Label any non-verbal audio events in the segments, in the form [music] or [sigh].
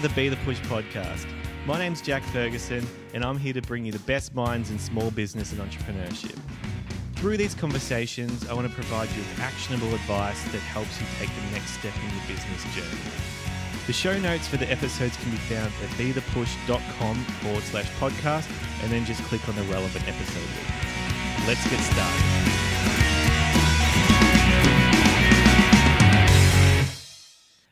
to the Be the Push podcast. My name's Jack Ferguson, and I'm here to bring you the best minds in small business and entrepreneurship. Through these conversations, I want to provide you with actionable advice that helps you take the next step in your business journey. The show notes for the episodes can be found at bethepush.com forward slash podcast, and then just click on the relevant episode link. Let's get started.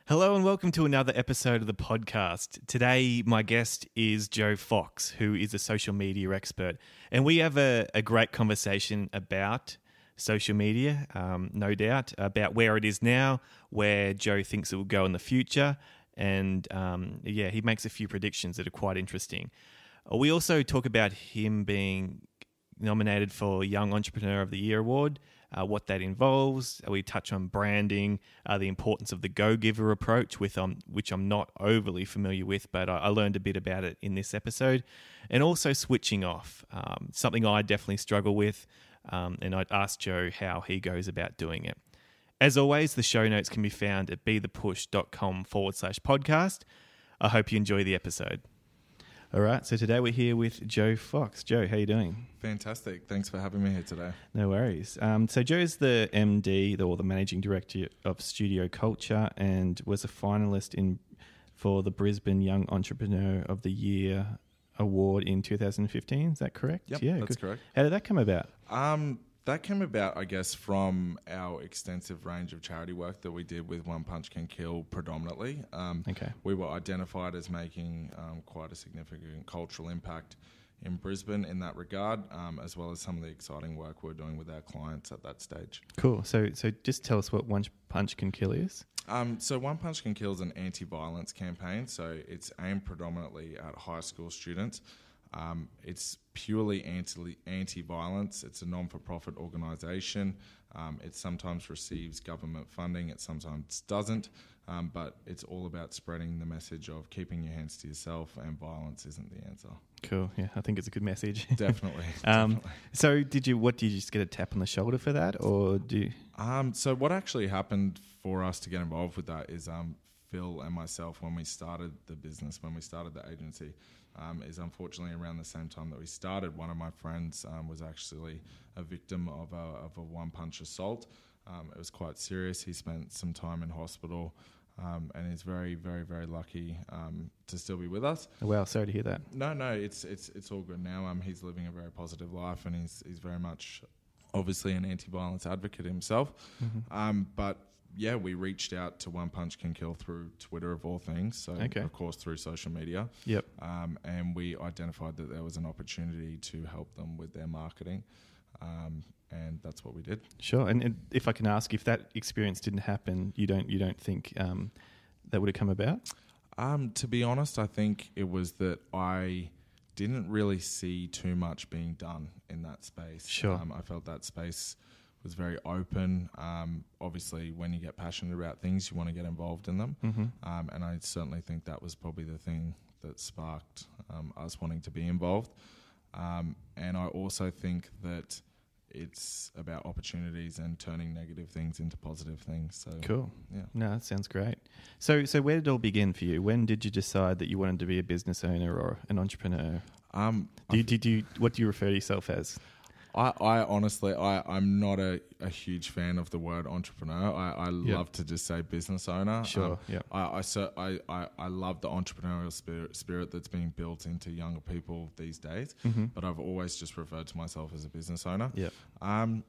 Hello and welcome to another episode of the podcast. Today, my guest is Joe Fox, who is a social media expert. And we have a, a great conversation about social media, um, no doubt, about where it is now, where Joe thinks it will go in the future. And um, yeah, he makes a few predictions that are quite interesting. Uh, We also talk about him being nominated for Young Entrepreneur of the Year award, uh, what that involves. We touch on branding, uh, the importance of the Go Giver approach, with um, which I'm not overly familiar with, but I, I learned a bit about it in this episode, and also switching off, um, something I definitely struggle with. Um, and I'd ask Joe how he goes about doing it. As always, the show notes can be found at bethepush.com forward slash podcast. I hope you enjoy the episode. All right, so today we're here with Joe Fox. Joe, how you doing? Fantastic. Thanks for having me here today. No worries. Um, so is the MD or the managing director of Studio Culture and was a finalist in for the Brisbane Young Entrepreneur of the Year award in 2015. Is that correct? Yep, yeah, that's good. correct. How did that come about? Um, that came about, I guess, from our extensive range of charity work that we did with One Punch Can Kill predominantly. Um, Okay. We were identified as making um, quite a significant cultural impact in Brisbane in that regard, um, as well as some of the exciting work we're doing with our clients at that stage. Cool. So so just tell us what One Punch Can Kill is. Um, so One Punch Can Kill is an anti-violence campaign. So it's aimed predominantly at high school students. Um, it's purely anti anti-violence. It's a non-for-profit organisation. Um, it sometimes receives government funding. It sometimes doesn't. Um, but it's all about spreading the message of keeping your hands to yourself and violence isn't the answer. Cool. Yeah, I think it's a good message. [laughs] Definitely. um, definitely. so did you? What did you just get a tap on the shoulder for that, or do? You, Um, so what actually happened for us to get involved with that is um, Phil and myself when we started the business, when we started the agency, um, is unfortunately around the same time that we started. One of my friends um, was actually a victim of a, of a one punch assault. Um, it was quite serious. He spent some time in hospital. Um, and is very, very, very lucky um, to still be with us. oh, wow, sorry to hear that. No, no, it's it's it's all good now. Um, he's living a very positive life, and he's he's very much, obviously, an anti-violence advocate himself. Um, but yeah, we reached out to One Punch Can Kill through Twitter of all things. So Okay. of course through social media. Yep. Um, and we identified that there was an opportunity to help them with their marketing. Um, and that's what we did. Sure. And, and if I can ask, if that experience didn't happen, you don't you don't think um, that would have come about? Um, to be honest, I think it was that I didn't really see too much being done in that space. Sure. Um, I felt that space was very open. Um, obviously, when you get passionate about things, you want to get involved in them. Mm-hmm. Um, and I certainly think that was probably the thing that sparked um, us wanting to be involved. Um, and I also think that it's about opportunities and turning negative things into positive things. So, Cool. yeah. No, that sounds great. So, so where did it all begin for you? When did you decide that you wanted to be a business owner or an entrepreneur? Um, Do you, did you what do you refer to yourself as? I, I honestly, I, I'm not a, a huge fan of the word entrepreneur. I, I Yeah. love to just say business owner. Sure. Um, yeah. I, I, cer- I, I, I love the entrepreneurial spirit, spirit that's being built into younger people these days, Mm-hmm. but I've always just referred to myself as a business owner. Yeah. Um,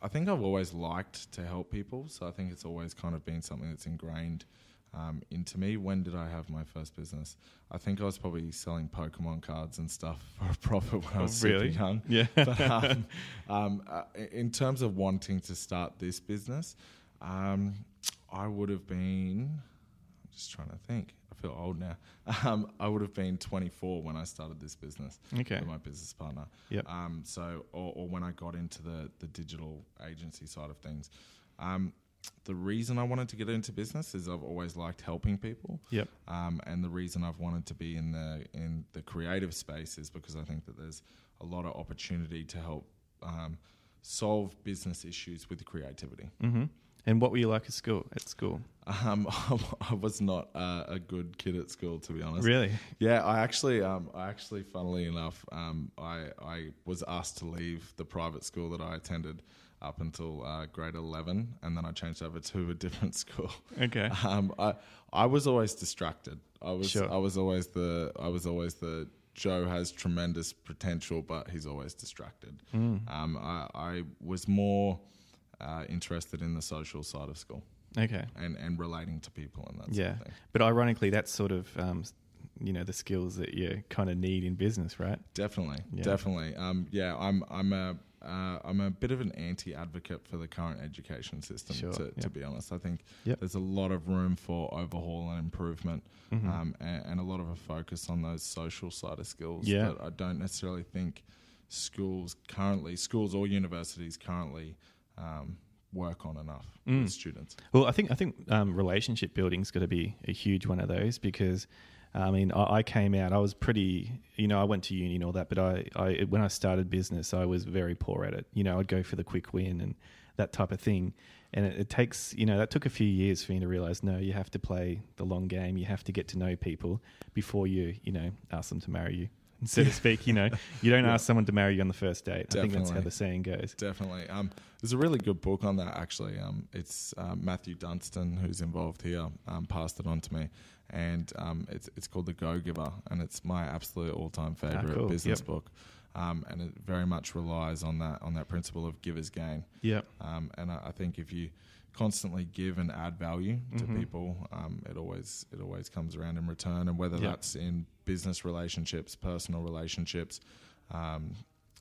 I think I've always liked to help people, so I think it's always kind of been something that's ingrained um, into me. When did I have my first business? I think I was probably selling Pokemon cards and stuff [laughs] for a profit when I Oh, was really? super young. [laughs] Yeah. But um, um, uh, in terms of wanting to start this business, um, I would have been. I'm just trying to think. I feel old now. [laughs] Um, I would have been 24 when I started this business okay. with my business partner. Yep. Um, so, or, or when I got into the the digital agency side of things. Um, the reason I wanted to get into business is I've always liked helping people. Yep. Um, and the reason I've wanted to be in the in the creative space is because I think that there's a lot of opportunity to help um, solve business issues with creativity. Mm-hmm. And what were you like at school? At school, Um, [laughs] I was not uh, a good kid at school, to be honest. really? Yeah, I actually, um, I actually, funnily enough, um, I, I was asked to leave the private school that I attended up until uh, grade eleven, and then I changed over to a different [laughs] school. Okay. Um, I, I was always distracted. I was, Sure. I was always the, I was always the. Joe has tremendous potential, but he's always distracted. Hmm. Um, I, I was more uh, interested in the social side of school Okay. and, and relating to people and that sort Yeah. of thing. But ironically, that's sort of um, you know the skills that you kind of need in business, right? Definitely, Yeah. definitely. Um, yeah, I'm I'm a uh, I'm a bit of an anti-advocate for the current education system. Sure, To, to be honest, I think Yep. there's a lot of room for overhaul and improvement, Mhm. um, and, and a lot of a focus on those social side of skills Yeah. that I don't necessarily think schools currently, schools or universities currently, um, work on enough Mm. with students. Well, I think I think um, relationship building's got to be a huge one of those because, I mean, I, I came out. I was pretty, you know, I went to uni and all that, but I, I when I started business, I was very poor at it. You know, I'd go for the quick win and that type of thing, and it, it takes, you know, that took a few years for me to realize. No, you have to play the long game. You have to get to know people before you, you know, ask them to marry you. So to speak, you know, you don't [laughs] Yeah. ask someone to marry you on the first date. I think that's how the saying goes. Definitely. Um, there's a really good book on that actually. Um, it's um, Matthew Dunstan who's involved here. Um, passed it on to me, and um, it's it's called The Go Giver, and it's my absolute all-time favorite Ah, cool. business Yep. book. Um, and it very much relies on that on that principle of givers gain. Yep. Um, and I, I think if you constantly give and add value to Mhm. people, um, it always it always comes around in return. And whether Yep. that's in business relationships, personal relationships, um,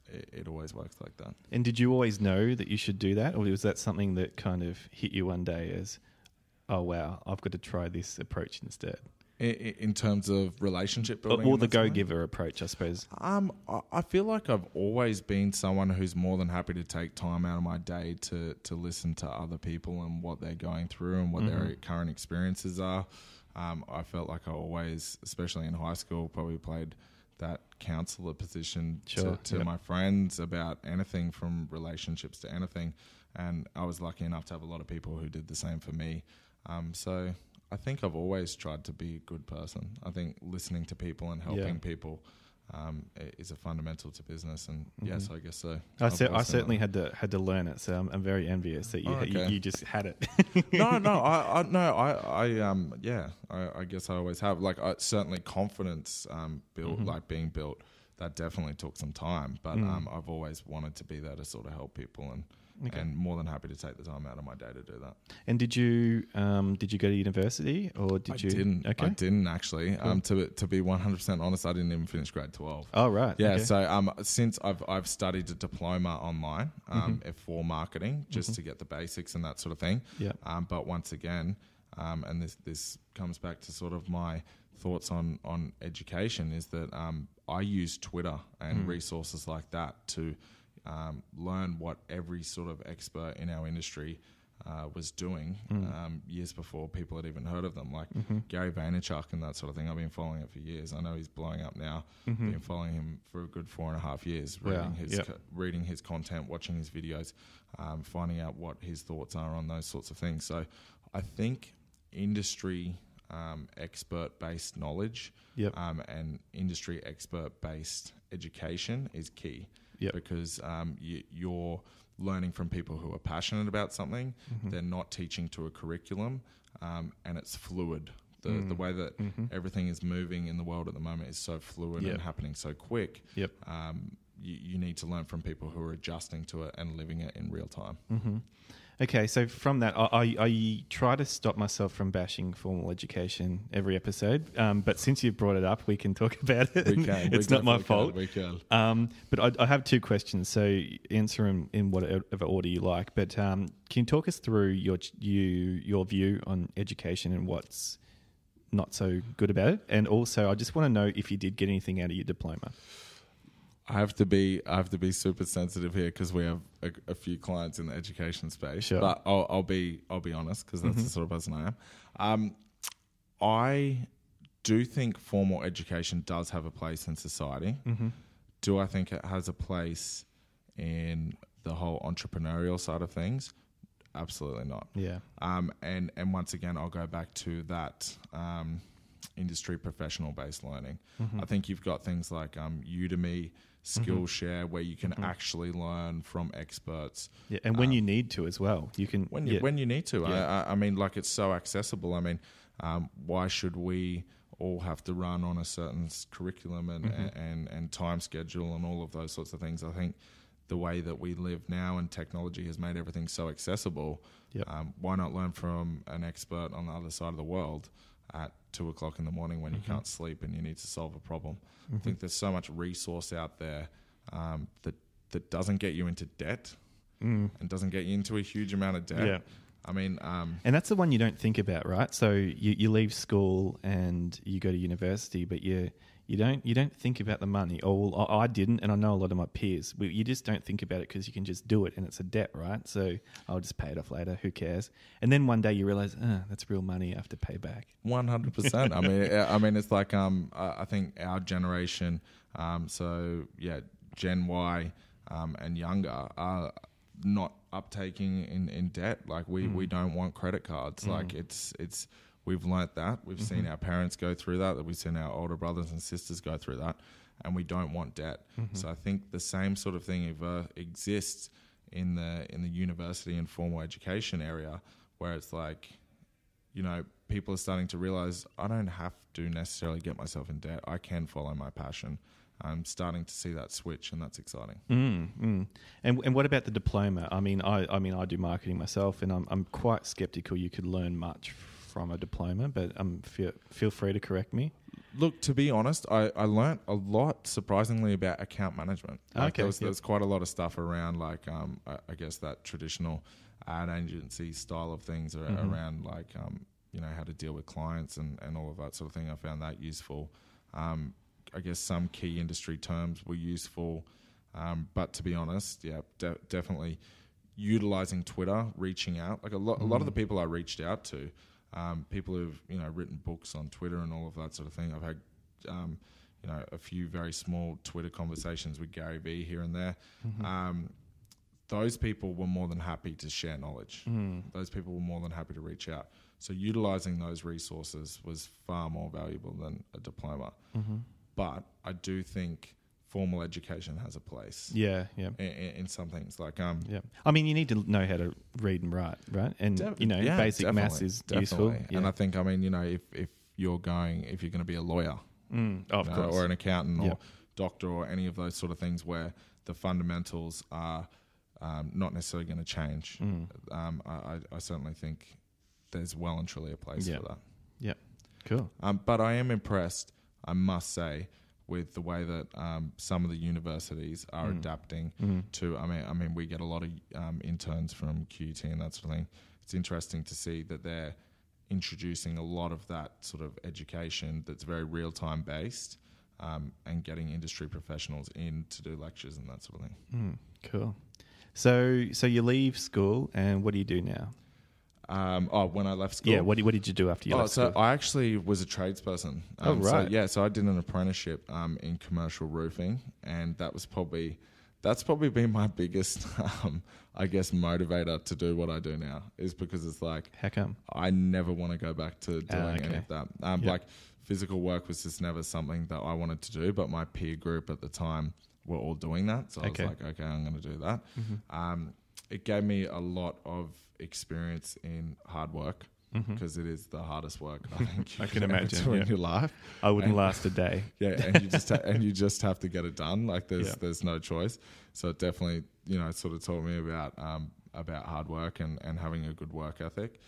it, it always works like that. And did you always know that you should do that, or was that something that kind of hit you one day as, oh wow, I've got to try this approach instead, I- i- in terms of relationship building, or the that sort of thing? go-giver approach, I suppose. Um, I- feel like I've always been someone who's more than happy to take time out of my day to to listen to other people and what they're going through and what their Mhm. current experiences are. Um, I felt like I always, especially in high school, probably played that counselor position Sure, to, to yep. my friends about anything from relationships to anything. And I was lucky enough to have a lot of people who did the same for me. Um, so I think I've always tried to be a good person. I think listening to people and helping Yeah. people um, is a fundamental to business. And yes, Mhm. I guess so. I, I've I certainly that. had to had to learn it, so I'm, I'm very envious that you, Oh, you okay. you just had it. [laughs] no, no, I, I [laughs] no, I, I, um, yeah, I, I guess I always have. Like, I, certainly confidence, um, built, Mhm. like being built. That definitely took some time, but Mm. um, I've always wanted to be there to sort of help people, and Okay. and more than happy to take the time out of my day to do that. And did you um, did you go to university or did I you? didn't. Okay. I didn't actually. Cool. Um, to to be one hundred percent honest, I didn't even finish grade twelve. Oh right. Yeah, okay. so um, since I've I've studied a diploma online um, Mhm. for marketing, just Mhm. to get the basics and that sort of thing. yeah. Um, but once again, um, and this this comes back to sort of my thoughts on on education is that um, I use Twitter and Mm. resources like that to um, learn what every sort of expert in our industry uh, was doing Mm. um, years before people had even heard of them, like Mhm. Gary Vaynerchuk and that sort of thing. I've been following it for years. I know he's blowing up now. Mhm. Been following him for a good four and a half years, reading his yep. co- reading his content, watching his videos, um, finding out what his thoughts are on those sorts of things. So, I think industry um, expert based knowledge Yep. um, and industry expert based education is key Yep. because um, you, you're learning from people who are passionate about something. Mhm. They're not teaching to a curriculum, um, and it's fluid. The, Mm. the way that Mhm. everything is moving in the world at the moment is so fluid Yep. and happening so quick. Yep. Um, you, you need to learn from people who are adjusting to it and living it in real time. hmm Okay, so from that, I, I, I try to stop myself from bashing formal education every episode. Um, but since you've brought it up, we can talk [laughs] about it. We can. it's we not my fault. Can, we can. Um, but I, I have two questions, so answer them in whatever order you like. But um, can you talk us through your you your view on education and what's not so good about it? And also, I just want to know if you did get anything out of your diploma. I have to be I have to be super sensitive here because we have a, a few clients in the education space. Sure. But I'll, I'll be I'll be honest because that's Mhm. the sort of person I am. Um, I do think formal education does have a place in society. Mm-hmm. Do I think it has a place in the whole entrepreneurial side of things? absolutely not. Yeah. Um, and and once again, I'll go back to that um, industry professional based learning. Mm-hmm. I think you've got things like um, Udemy, Skillshare, where you can actually learn from experts Yeah. And when you need to as well, you can. when you, yeah. when you need to. Yeah. I, I, I mean, like it's so accessible. I mean, um, why should we all have to run on a certain curriculum and, Mm-hmm. and and time schedule and all of those sorts of things? I think the way that we live now and technology has made everything so accessible. Yep. Um, why not learn from an expert on the other side of the world at two o'clock in the morning when you Mm-hmm. can't sleep and you need to solve a problem? I think there's so much resource out there um, that that doesn't get you into debt and doesn't get you into a huge amount of debt. Mm. Yeah. I mean, um, And that's the one you don't think about, right? So you, you leave school and you go to university, but you you don't you don't think about the money. Oh, well, I I didn't, and I know a lot of my peers. We, you just don't think about it because you can just do it, and it's a debt, right? So I'll just pay it off later. Who cares? And then one day you realize, ah, that's real money I have to pay back. One hundred percent. I [laughs] mean, I mean, it's like um, I I think our generation, um, so yeah, Gen Y um, and younger are not uptaking in, in debt. Like we, we don't want credit cards. Like it's it's we've learnt that. We've seen our parents go through that. That we've seen our older brothers and sisters go through that, and we don't want debt. So I think the same sort of thing exists in the in the university and formal education area, where it's like you know, people are starting to realize I don't have to necessarily get myself in debt. I can follow my passion. I'm starting to see that switch, and that's exciting. Mm, mm. And and what about the diploma? I mean, I I mean, I do marketing myself, and I'm I'm quite skeptical you could learn much from a diploma. But um, feel feel free to correct me. Look, to be honest, I, I learnt a lot, surprisingly, about account management. Like Okay, there was, yep. there was quite a lot of stuff around, like, um, I, I guess that traditional ad agency style of things Mm-hmm. around, like, um, you know, how to deal with clients and, and all of that sort of thing. I found that useful. Um, I guess some key industry terms were useful. Um, but to be honest, yeah, de- definitely utilizing Twitter, reaching out. Like a lot, a lot of the people I reached out to, um, people who've you know written books on Twitter and all of that sort of thing. I've had um, you know a few very small Twitter conversations with Gary Vee here and there. Um, those people were more than happy to share knowledge. Those people were more than happy to reach out. So utilizing those resources was far more valuable than a diploma. But I do think formal education has a place Yeah, yeah. in, in, some things. Like um, Yeah, I mean, you need to know how to read and write, right? And Def- you know, yeah, basic maths definitely, is useful. definitely. Yeah. And I think, I mean, you know, if, if you're going, if you're going to be a lawyer, Mm, oh, of know, course. or an accountant Yeah. or doctor or any of those sort of things where the fundamentals are um, not necessarily going to change, Mm. um, I, I, I certainly think there's well and truly a place for that. yeah, cool. Um, but I am impressed, I must say, with the way that um, some of the universities are Mm. adapting Mm. to. I mean, I mean, we get a lot of um, interns from QUT and that sort of thing. It's interesting to see that they're introducing a lot of that sort of education that's very real time based, um, and getting industry professionals in to do lectures and that sort of thing. Mm, cool. So, so you leave school, and what do you do now? Um, oh, when I left school, Yeah, what, do- what did you do after you Oh, left so school? I actually was a tradesperson. Oh, Um, so, right. yeah, so I did an apprenticeship um, in commercial roofing, and that was probably that's probably been my biggest, [laughs] um, I guess, motivator to do what I do now is because it's like How come? I never want to go back to doing Ah, any of that. Um, Yeah. Like physical work was just never something that I wanted to do, but my peer group at the time were all doing that, so Okay. I was like, okay, I'm going to do that. Um, it gave me a lot of experience in hard work because it is the hardest work I [laughs] think Mm-hmm. I can imagine, do in your life. I wouldn't And- last a day. [laughs] Yeah, and you just ha- and you just have to get it done. Like there's Yeah. there's no choice. So it definitely you know sort of taught me about um, about hard work and, and having a good work ethic.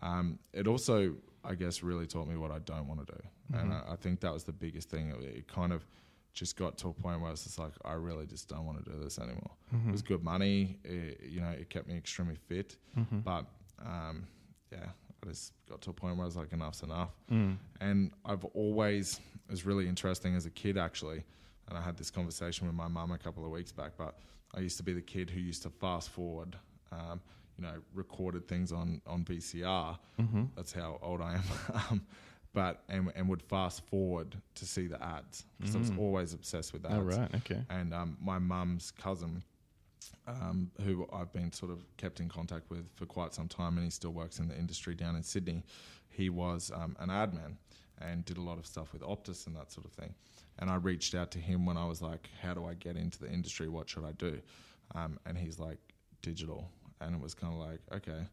Um, it also I guess really taught me what I don't want to do, and I, I think that was the biggest thing. It, it kind of just got to a point where it's just like I really just don't want to do this anymore. It was good money, it, you know, it kept me extremely fit, but um, yeah, I just got to a point where I was like enough's enough. Mm. And I've always, it was really interesting as a kid actually, and I had this conversation with my mum a couple of weeks back, but I used to be the kid who used to fast forward, um, you know, recorded things on, on VCR. Mm-hmm. That's how old I am. [laughs] um, but, and, and would fast forward to see the ads because I was always obsessed with ads. Oh, right. Okay. And um, my mum's cousin um, who I've been sort of kept in contact with for quite some time, and he still works in the industry down in Sydney. He was um, an ad man and did a lot of stuff with Optus and that sort of thing. And I reached out to him when I was like, "How do I get into the industry? What should I do?" Um, and he's like, "Digital," and it was kind of like, "Okay."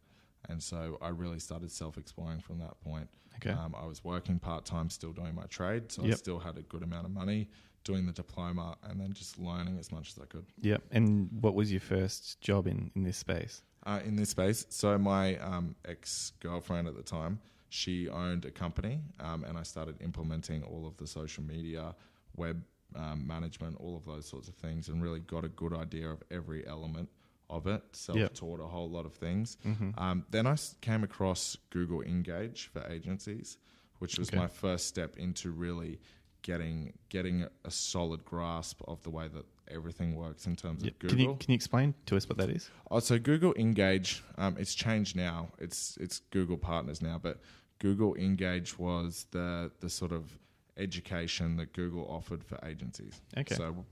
And so I really started self-exploring from that point. Okay. Um, I was working part time, still doing my trade, so I still had a good amount of money doing the diploma, and then just learning as much as I could Yep. And what was your first job in in this space? uh, in this space. So my um, ex girlfriend at the time, she owned a company, um, and I started implementing all of the social media, web um, management, all of those sorts of things, and really got a good idea of every element of it. Self-taught a whole lot of things. Mm-hmm. Um, then I came across Google Engage for agencies, which was Okay. my first step into really getting getting a solid grasp of the way that everything works in terms Yep. of Google. Can you can you explain to us what that is? Oh, so Google Engage, um, it's changed now. It's it's Google Partners now, but Google Engage was the the sort of education that Google offered for agencies. Okay. So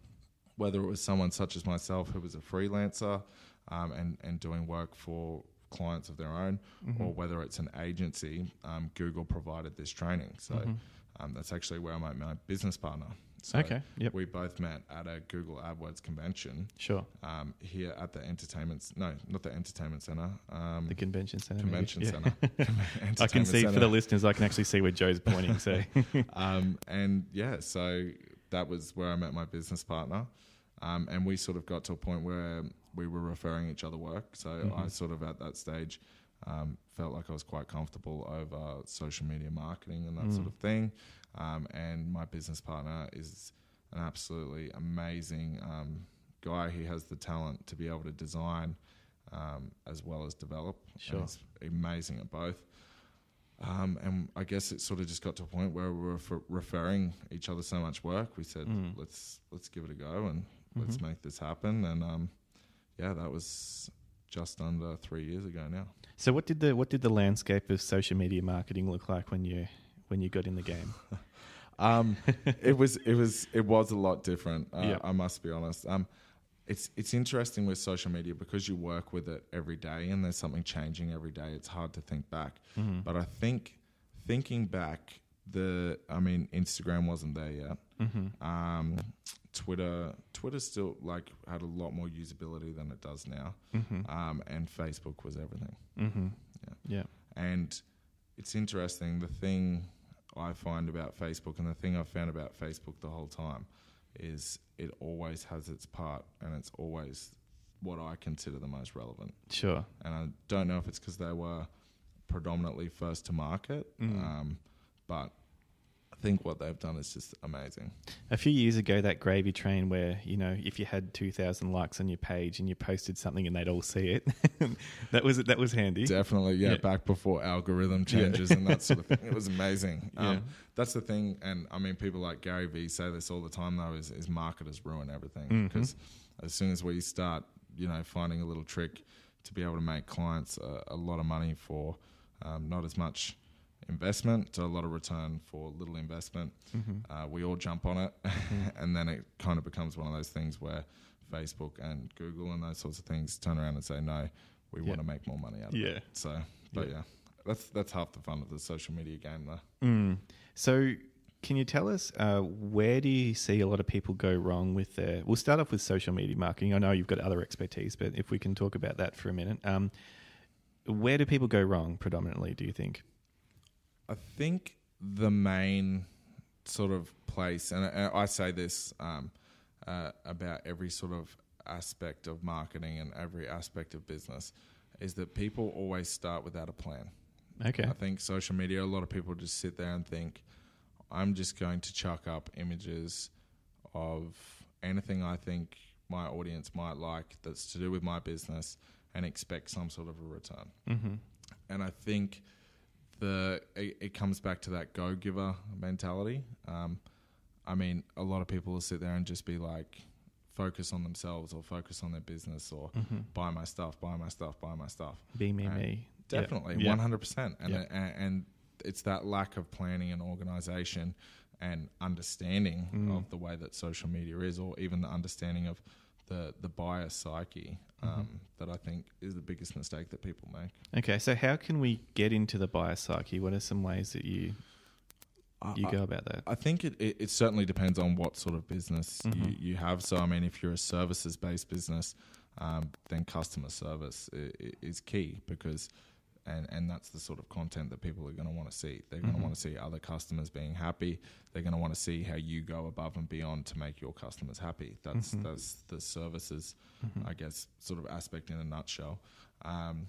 whether it was someone such as myself who was a freelancer um, and and doing work for clients of their own, Mm-hmm. or whether it's an agency, um, Google provided this training. So Mm-hmm. um, that's actually where I met my business partner. So Okay. Yep. we both met at a Google AdWords convention Sure. um, here at the entertainment. No, not the entertainment center. Um, The convention center. maybe. convention Yeah. center. [laughs] [laughs] I can see for the listeners. I can actually see where Joe's pointing. So [laughs] um, and yeah, so that was where I met my business partner. Um, and we sort of got to a point where we were referring each other work. So Mm-hmm. I sort of at that stage um, felt like I was quite comfortable over social media marketing and that Mm. sort of thing. Um, and my business partner is an absolutely amazing um, guy. He has the talent to be able to design um, as well as develop. Sure. he's amazing at both. Um, and I guess it sort of just got to a point where we were refer- referring each other so much work. We said, Mm. let's let's give it a go and let's Mhm. make this happen. And um, yeah, that was just under three years ago now. so what did the what did the landscape of social media marketing look like when you when you got in the game? [laughs] Um, it was it was it was a lot different. Uh, Yep. I must be honest. Um, it's it's interesting with social media because you work with it every day and there's something changing every day. It's hard to think back. Mhm. But I think thinking back, the I mean, Instagram wasn't there yet. Mhm. Um, Twitter, Twitter still like had a lot more usability than it does now. Mhm. Um, and Facebook was everything. Mhm. Yeah. Yeah. And it's interesting. The thing I find about Facebook, and the thing I've found about Facebook the whole time, is it always has its part, and it's always what I consider the most relevant. Sure. And I don't know if it's because they were predominantly first to market, Mm. um, but I think what they've done is just amazing. A few years ago, that gravy train where you know if you had two thousand likes on your page and you posted something and they'd all see it, [laughs] that was that was handy. Definitely, yeah, Yeah. Back before algorithm Yeah. changes and that sort of thing, [laughs] it was amazing. Um, Yeah. That's the thing, and I mean, people like Gary Vee say this all the time. Though, is, is marketers ruin everything because as soon as we start, you know, finding a little trick to be able to make clients a, a lot of money for um, not as much investment, to a lot of return for little investment, Mhm. uh, we all jump on it, [laughs] and then it kind of becomes one of those things where Facebook and Google and those sorts of things turn around and say, "No, we Yeah. want to make more money out of it." Yeah. So, but Yeah. yeah. that's that's half the fun of the social media game, though. Mm. So, can you tell us uh, where do you see a lot of people go wrong with their? We'll start off with social media marketing. I know you've got other expertise, but if we can talk about that for a minute, um, where do people go wrong predominantly? Do you think? I think the main sort of place, and I I say this um, uh, about every sort of aspect of marketing and every aspect of business, is that people always start without a plan. Okay. I think social media, a lot of people just sit there and think, I'm just going to chuck up images of anything I think my audience might like that's to do with my business and expect some sort of a return. Mm-hmm. And I think the it, it comes back to that go giver mentality. Um, I mean, a lot of people will sit there and just be like, focus on themselves or focus on their business or Mm-hmm. buy my stuff, buy my stuff, buy my stuff. Be me, Right. me. Definitely, one hundred percent, and and and it's that lack of planning and organization and understanding Mm. of the way that social media is, or even the understanding of the the buyer psyche um, that I think is the biggest mistake that people make. Okay, so how can we get into the buyer psyche? What are some ways that you you I- go about that? I think it, it, it certainly depends on what sort of business Mhm. you, you have. So, I mean, if you're a services based business, um, then customer service i- i- is key because, and, and that's the sort of content that people are going to want to see. They're going to Mhm. want to see other customers being happy. They're going to want to see how you go above and beyond to make your customers happy. That's Mhm. that's the services, Mhm. I guess, sort of aspect in a nutshell. Um,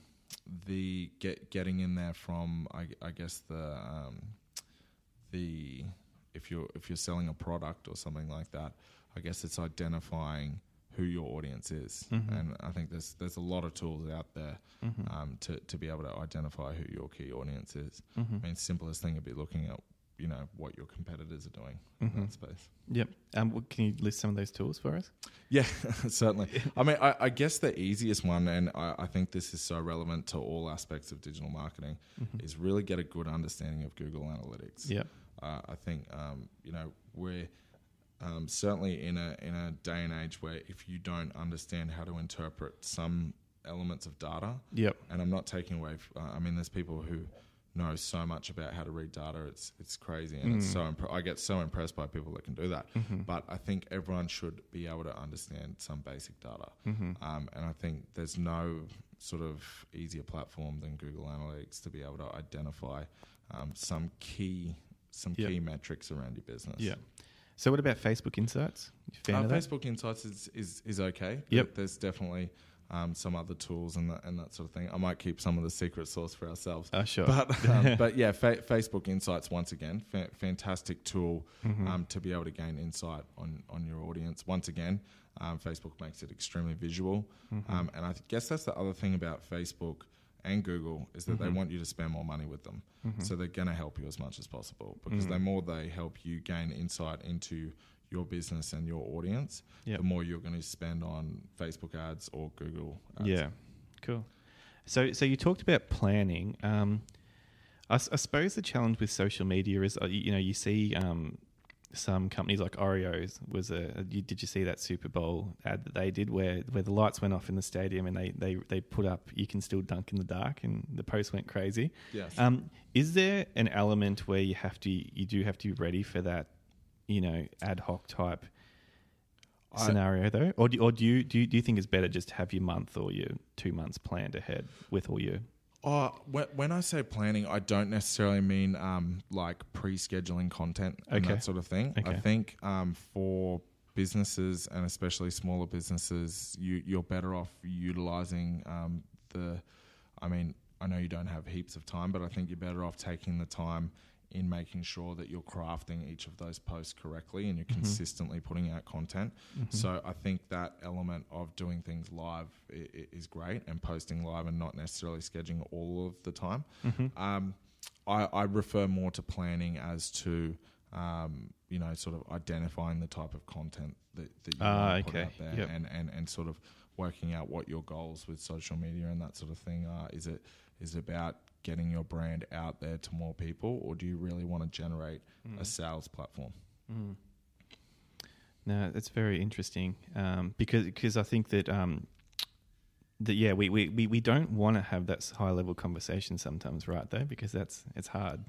the get getting in there from, I, I guess the um, the if you're if you're selling a product or something like that, I guess it's identifying who your audience is, Mhm. and I think there's there's a lot of tools out there Mhm. um, to to be able to identify who your key audience is. Mhm. I mean, simplest thing would be looking at you know what your competitors are doing in that space. Yep. Um, what- can you list some of those tools for us? Yeah, [laughs] certainly. I mean, I, I guess the easiest one, and I, I think this is so relevant to all aspects of digital marketing, Mhm. is really get a good understanding of Google Analytics. Yep. Uh, I think um, you know we're um, certainly in a in a day and age where if you don't understand how to interpret some elements of data, Yep. and I'm not taking away. f- Uh, I mean, there's people who know so much about how to read data. It's it's crazy, and it's Mm. so impre- I get so impressed by people that can do that. Mhm. But I think everyone should be able to understand some basic data. Mhm. Um, and I think there's no sort of easier platform than Google Analytics to be able to identify um, some key some Yep. key metrics around your business. Yeah. So what about Facebook Insights? Uh? Facebook Insights is, is, is okay. Yep. There's definitely um, some other tools and that, and that sort of thing. I might keep some of the secret sauce for ourselves. Oh, sure. But um, [laughs] but yeah, fa- Facebook Insights once again, fa- fantastic tool Mhm. um, to be able to gain insight on on your audience. Once again, um, Facebook makes it extremely visual, Mhm. um, and I guess that's the other thing about Facebook and Google is that Mhm. they want you to spend more money with them. Mhm. So they're going to help you as much as possible because Mhm. the more they help you gain insight into your business and your audience, Yep. the more you're going to spend on Facebook ads or Google ads. Yeah, cool. So, so you talked about planning. Um, I, I suppose the challenge with social media is, uh, you, you know, you see um, some companies like Oreos was a. You, did you see that Super Bowl ad that they did where where the lights went off in the stadium and they they they put up you can still dunk in the dark and the post went crazy. Yes. Um, is there an element where you have to you do have to be ready for that, you know, ad hoc type I- scenario though, or do, or do you do you, do you think it's better just to have your month or your two months planned ahead with all your Oh, when, when I say planning, I don't necessarily mean um, like pre-scheduling content and Okay. that sort of thing. I think um, for businesses and especially smaller businesses, you, you're better off utilizing um, the. I mean, I know you don't have heaps of time, but I think you're better off taking the time in making sure that you're crafting each of those posts correctly and you're Mhm. consistently putting out content. Mhm. So I think that element of doing things live is great and posting live and not necessarily scheduling all of the time. Mhm. Um, I, I refer more to planning as to um, you know sort of identifying the type of content that, that you Ah, want to put out there Yep. and, and, and sort of working out what your goals with social media and that sort of thing are. Is it is it about getting your brand out there to more people or do you really want to generate Mm. a sales platform? Mm. No, that's very interesting um, because because I think that um, that yeah we, we, we, we don't want to have that high level conversation sometimes, right? Though because that's it's hard.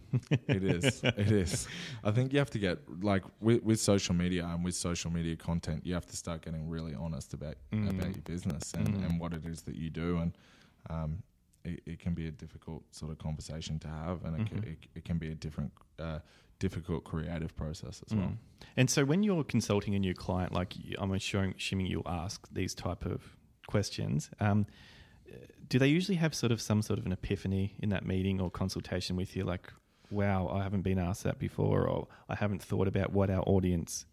it is. [laughs] It is. I think you have to get like with, with social media and with social media content, you have to start getting really honest about Mm. about your business and, Mm. and what it is that you do, and um, it, it can be a difficult sort of conversation to have, and it, Mhm. can, it, it can be a different, uh, difficult creative process as well. Mm. And so when you're consulting a new client, like I'm assuming, assuming you'll ask these type of questions. Um, do they usually have sort of some sort of an epiphany in that meeting or consultation with you? Like, wow, I haven't been asked that before, or I haven't thought about what our audience,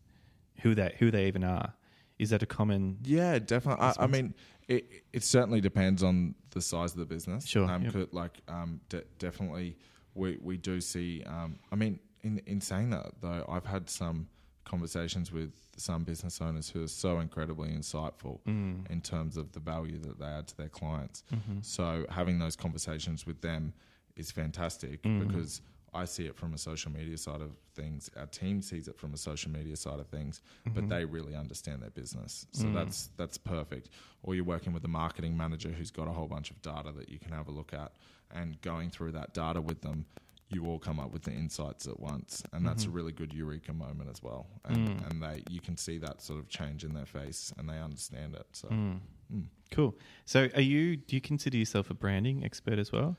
who they who they even are. Is that a common? Yeah, definitely. I, I mean, it, it certainly depends on the size of the business. Sure, Um, yep. could- Like, um, de- definitely, we, we do see. Um, I mean, in in saying that though, I've had some conversations with some business owners who are so incredibly insightful Mm. in terms of the value that they add to their clients. Mhm. So having those conversations with them is fantastic Mm. because I see it from a social media side of things. Our team sees it from a social media side of things, Mm-hmm. but they really understand their business. So Mm. that's that's perfect. Or you're working with a marketing manager who's got a whole bunch of data that you can have a look at, and going through that data with them, you all come up with the insights at once, and that's a really good eureka moment as well. And, Mm. and they you can see that sort of change in their face, and they understand it. So. Mm. Mm. Cool. So, are you? Do you consider yourself a branding expert as well?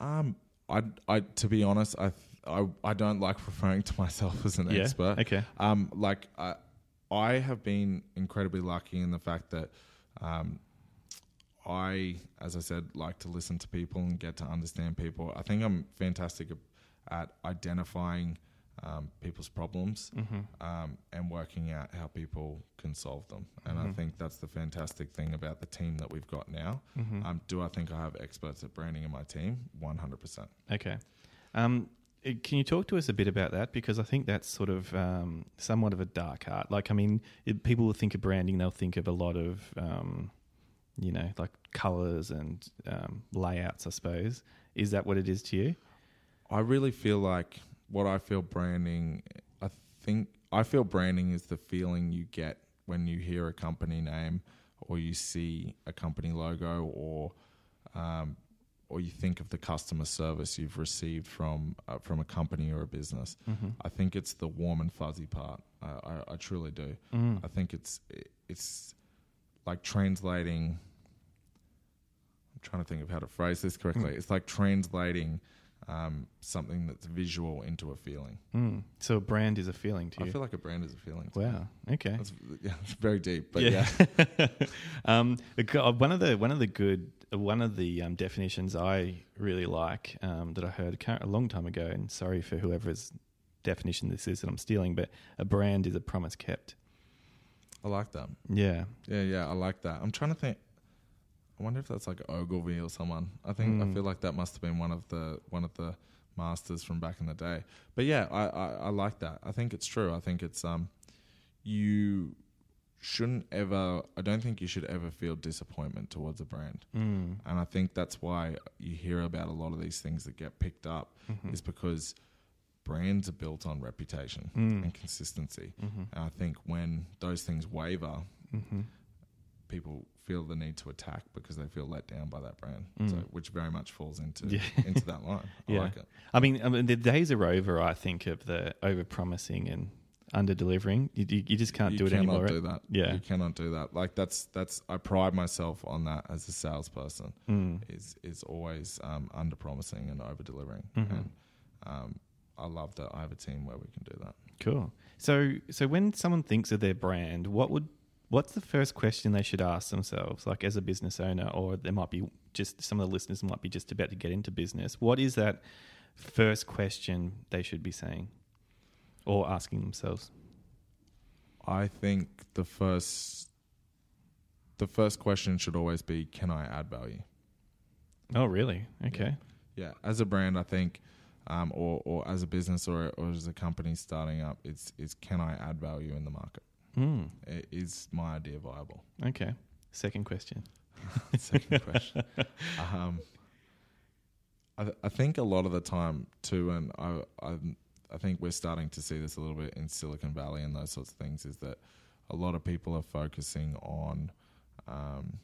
Um, I, I, to be honest, I, I, I don't like referring to myself as an Yeah. expert. Okay. Um, like I, I have been incredibly lucky in the fact that, um, I, as I said, like to listen to people and get to understand people. I think I'm fantastic at identifying um, people's problems Mm-hmm. um, and working out how people can solve them. And I Mhm. think that's the fantastic thing about the team that we've got now. Mm-hmm. Um, do I think I have experts at branding in my team? One hundred percent. Okay. Um, uh, can you talk to us a bit about that? Because I think that's sort of um, somewhat of a dark art. Like, I mean, if people will think of branding, they'll think of a lot of, um, you know, like colors and um, layouts, I suppose. Is that what it is to you? I really feel like what I feel branding. I think I feel branding is the feeling you get when you hear a company name or you see a company logo or um, or you think of the customer service you've received from uh, from a company or a business. Mm-hmm. I think it's the warm and fuzzy part. I, I, I truly do. Mm. I think it's it's like translating. I'm trying to think of how to phrase this correctly. Mm. It's like translating um, something that's visual into a feeling. Mm. So, a brand is a feeling to you. I feel like a brand is a feeling. to me. wow. Okay. That's, yeah, [laughs] it's very deep, but yeah, [laughs] um, one of the one of the good one of the um, definitions I really like um, that I heard a long time ago, and sorry for whoever's definition this is that I'm stealing, but a brand is a promise kept. I like that. Yeah. Yeah, yeah, I like that. I'm trying to think. I wonder if that's like Ogilvy or someone. I think I Mm. feel like that must have been one of the one of the masters from back in the day. But yeah, I, I, I like that. I think it's true. I think it's um you shouldn't ever I don't think you should ever feel disappointment towards a brand. Mm. And I think that's why you hear about a lot of these things that get picked up Mhm. is because brands are built on reputation Mm. and consistency. Mhm. And I think when those things waver, Mhm. people feel the need to attack because they feel let down by that brand. Mm. So, which very much falls into Yeah. [laughs] into that line. I Yeah. like it. I mean, I mean, the days are over. I think of the over promising and under delivering. You, you, you just can't you do it cannot anymore. do right? that. Yeah. you cannot do that. Like that's that's. I pride myself on that as a salesperson. Mm. Is is always um, under promising and over delivering. Mhm. And um, I love that I have a team where we can do that. Cool. So, so when someone thinks of their brand, what would what's the first question they should ask themselves? Like as a business owner, or there might be just some of the listeners might be just about to get into business. What is that first question they should be saying or asking themselves? I think the first the first question should always be, can I add value? Oh, really? Okay. Yeah, as a brand, I think, um, or or as a business or or as a company starting up, it's it's can I add value in the market? I- Is my idea viable? Okay. Second question. [laughs] Second question. um, I I think a lot of the time too, and I I I think we're starting to see this a little bit in Silicon Valley and those sorts of things. Is that a lot of people are focusing on. Um,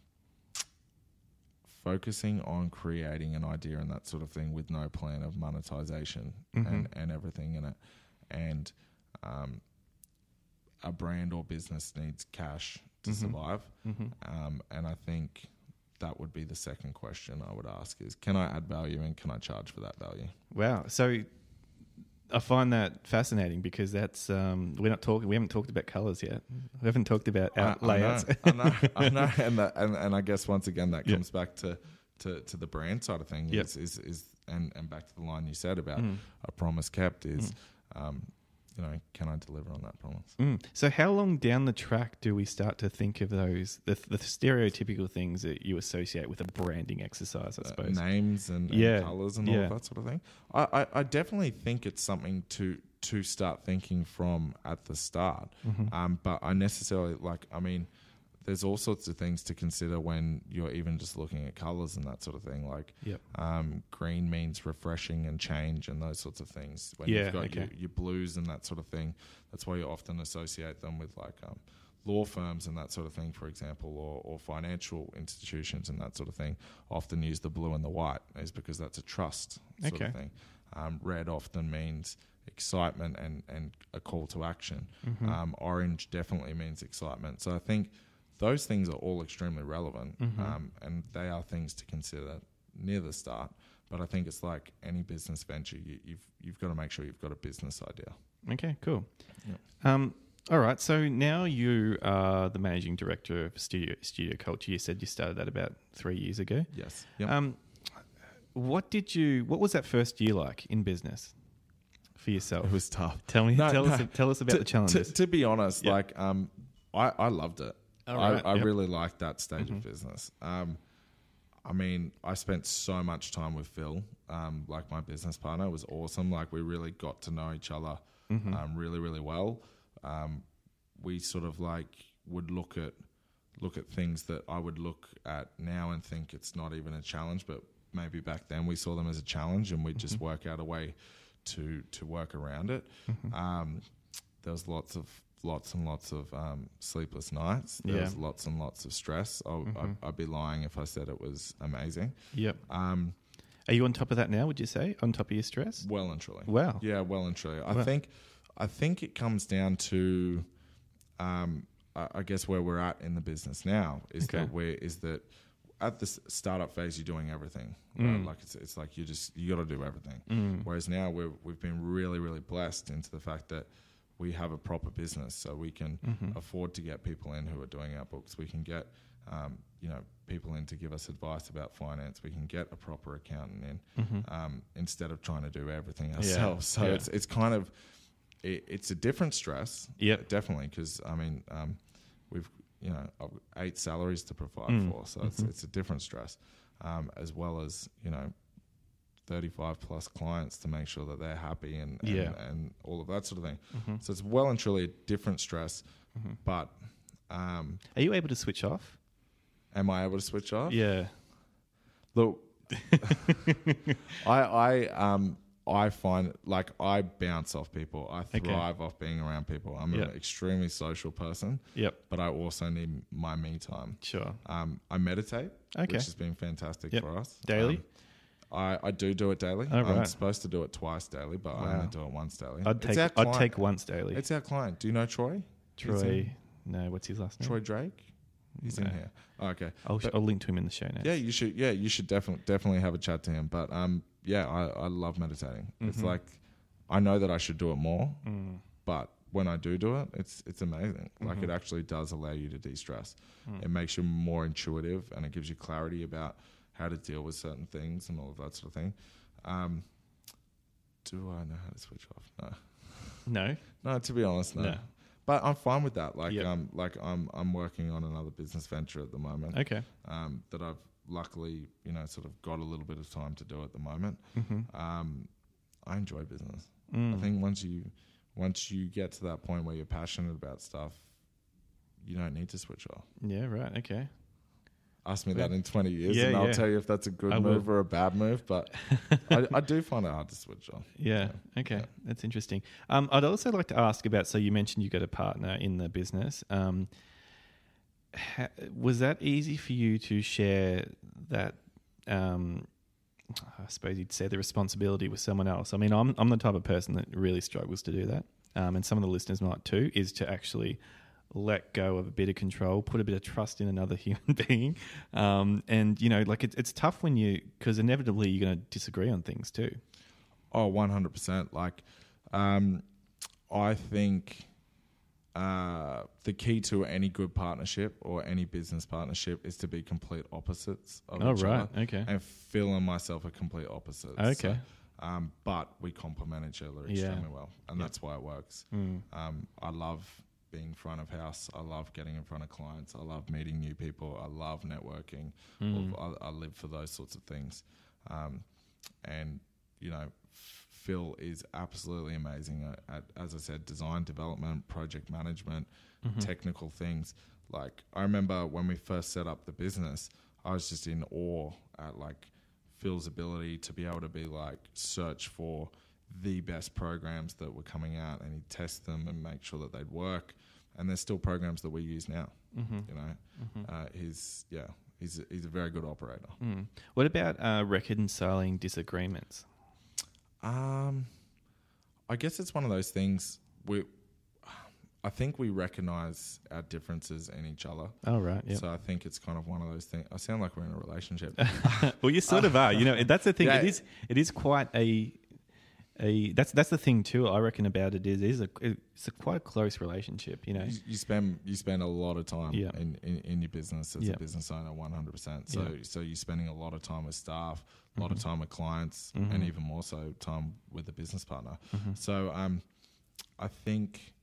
focusing on creating an idea and that sort of thing with no plan of monetization Mhm. and, and everything in it. And um, a brand or business needs cash to Mhm. survive. hmm Um, and I think that would be the second question I would ask is can I add value and can I charge for that value? Wow. So I find that fascinating because that's um, we're not talking. We haven't talked about colors yet. We haven't talked about I- out layouts. I know, I know, [laughs] I know. And, that, and and I guess once again that comes back to, to, to the brand side of things Yep. is, is, is and, and back to the line you said about Mm. a promise kept is um, you know, can I deliver on that promise? Mm. So, how long down the track do we start to think of those the, the stereotypical things that you associate with a branding exercise? I Uh, suppose. names and, and Yeah, colors and all yeah. of that sort of thing. I, I, I definitely think it's something to to start thinking from at the start. Mhm. Um, but I necessarily like. I mean, there's all sorts of things to consider when you're even just looking at colors and that sort of thing. Like Yep. um, green means refreshing and change and those sorts of things. When Yeah, you've got okay. your, your blues and that sort of thing, that's why you often associate them with like um, law firms and that sort of thing, for example, or, or financial institutions and that sort of thing. Often use the blue and the white is because that's a trust sort Okay. of thing. Um, red often means excitement and, and a call to action. Mm-hmm. Um, orange definitely means excitement. So I think those things are all extremely relevant, Mm-hmm. um, and they are things to consider near the start. But I think it's like any business venture, you, you've you've got to make sure you've got a business idea. Okay, cool. Yep. Um, all right. So now you are the managing director of Studio Studio Culture. You said you started that about three years ago. Yes. Yep. Um, what did you? What was that first year like in business for yourself? it was tough. tell me. No, tell us. Tell us about to, the challenges. To, to be honest, Yeah. like um, I, I loved it. All I, I yep. really liked that stage Mhm. of business. Um, I mean, I spent so much time with Phil, um, like my business partner. It was awesome. Like we really got to know each other Mhm. um, really, really well. Um, we sort of like would look at look at things that I would look at now and think it's not even a challenge, but maybe back then we saw them as a challenge, and we just Mm-hmm. work out a way to to work around it. Mhm. Um, there was lots of lots and lots of um, sleepless nights. There Yeah. was lots and lots of stress. I. I'd, I'd be lying if I said it was amazing. Yep. Um, Are you on top of that now? Would you say on top of your stress? well and truly. Wow. Yeah, well and truly. I think I think it comes down to um, I I guess where we're at in the business now is Okay. that we're is that at the startup phase you're doing everything. Right? Mm. Like it's it's like you just you got to do everything. Mm. Whereas now we've we've been really really blessed into the fact that we have a proper business, so we can Mhm. afford to get people in who are doing our books. We can get um, you know people in to give us advice about finance. We can get a proper accountant in Mhm. um, instead of trying to do everything ourselves. So yeah. it's it's kind of it, it's a different stress. Yep. definitely because I mean um, we've you know eight salaries to provide Mm. for, so it's Mhm. it's a different stress um, as well as you know. 35 plus clients to make sure that they're happy and, and, Yeah. and all of that sort of thing. Mhm. So it's well and truly a different stress, Mhm. but um, Are you able to switch off? am I able to switch off? Yeah. Look, [laughs] I I um I find like I bounce off people. I Okay. thrive off being around people. I'm Yeah. an extremely social person, Yep. but I also need my me time. Sure. Um, I meditate, Okay. which has been fantastic Yep. for us. Daily? Um, I, I do do it daily. Oh, I'm right. supposed to do it twice daily, but I Wow. only do it once daily. I'd It's take. our I'd client- take once daily. It's our client. Do you know Troy? He's Troy. in- No. What's his last name? Troy Drake. He's in No. here. Oh, okay. I'll, But- I'll link to him in the show notes. Yeah, you should. Yeah, you should definitely definitely have a chat to him. But um, yeah, I, I love meditating. It's Mhm. like I know that I should do it more, Mm. but when I do do it, it's it's amazing. Like it actually does allow you to de-stress. Mm. It makes you more intuitive, and it gives you clarity about how to deal with certain things and all of that sort of thing. Um, do I know how to switch off? No, No. [laughs] no. To be honest, no. No. But I'm fine with that. Like Yep. um, like I'm I'm working on another business venture at the moment Okay. um, that I've luckily, you know, sort of got a little bit of time to do at the moment. Mm-hmm. Um, I enjoy business. Mm. I think once you once you get to that point where you're passionate about stuff, you don't need to switch off. Yeah. Right. Okay. Ask me that in 20 years, Yeah, and I'll yeah. tell you if that's a good I will. move or a bad move. But [laughs] I, I do find it hard to switch on. Yeah. Okay. Yeah. That's interesting. Um, I'd also like to ask about. So you mentioned you got a partner in the business. Um, ha, was that easy for you to share that? Um, I suppose you'd say the responsibility with someone else. I mean, I'm I'm the type of person that really struggles to do that, um, and some of the listeners might too. Is to actually let go of a bit of control, put a bit of trust in another [laughs] human being, um, and you know, like it's it's tough when you because inevitably you're going to disagree on things too. Oh, 100%. Like, um, I think uh, the key to any good partnership or any business partnership is to be complete opposites of Oh each right, other. okay. And Phil and myself are complete opposites. Okay. So, um, but we complement each other Yeah. extremely well, and Yeah. that's why it works. Mm. Um, I love being front of house. I love getting in front of clients. I love meeting new people. I love networking. Mm. I, I live for those sorts of things. Um, and, you know, Phil is absolutely amazing at, at, as I said, design, development, project management, Mhm. technical things. Like I remember when we first set up the business, I was just in awe at like Phil's ability to be able to be like search for the best programs that were coming out and he'd test them and make sure that they'd work. And there's still programs that we use now. Mm-hmm. You know, uh, he's yeah, he's a, he's a very good operator. Mm. What about uh, reconciling disagreements? Um, I guess it's one of those things. We, I think we recognize our differences in each other. Oh right, yeah. So I think it's kind of one of those things. I sound like we're in a relationship. [laughs] well, you sort of [laughs] are. You know, that's the thing. Yeah. It is. It is quite a. A, that's that's the thing too. I reckon about it is is a it's a quite a close relationship. You know, you, you spend you spend a lot of time Yeah. in, in, in your business as Yeah. a business owner, one hundred percent. So Yeah. so you're spending a lot of time with staff, a lot of Mhm. time with clients, Mhm. and even more so time with the business partner. Mhm. So um, I think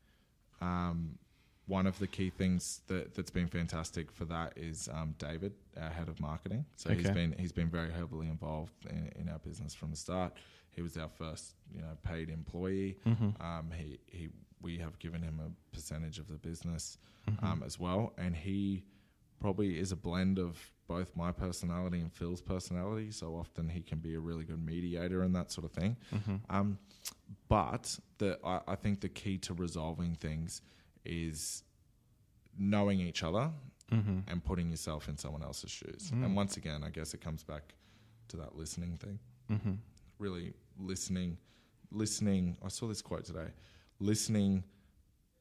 um, one of the key things that that's been fantastic for that is um, David, our head of marketing. So he's Okay. been he's been very heavily involved in, in our business from the start. He was our first you know paid employee. Mhm. Um, he he we have given him a percentage of the business Mhm. um, as well, and he probably is a blend of both my personality and Phil's personality. So often he can be a really good mediator and that sort of thing. Mhm. Um, but the I, I think the key to resolving things is knowing each other Mhm. and putting yourself in someone else's shoes. Mm. And once again, I guess it comes back to that listening thing. Mhm. Really listening, listening. I saw this quote today. Listening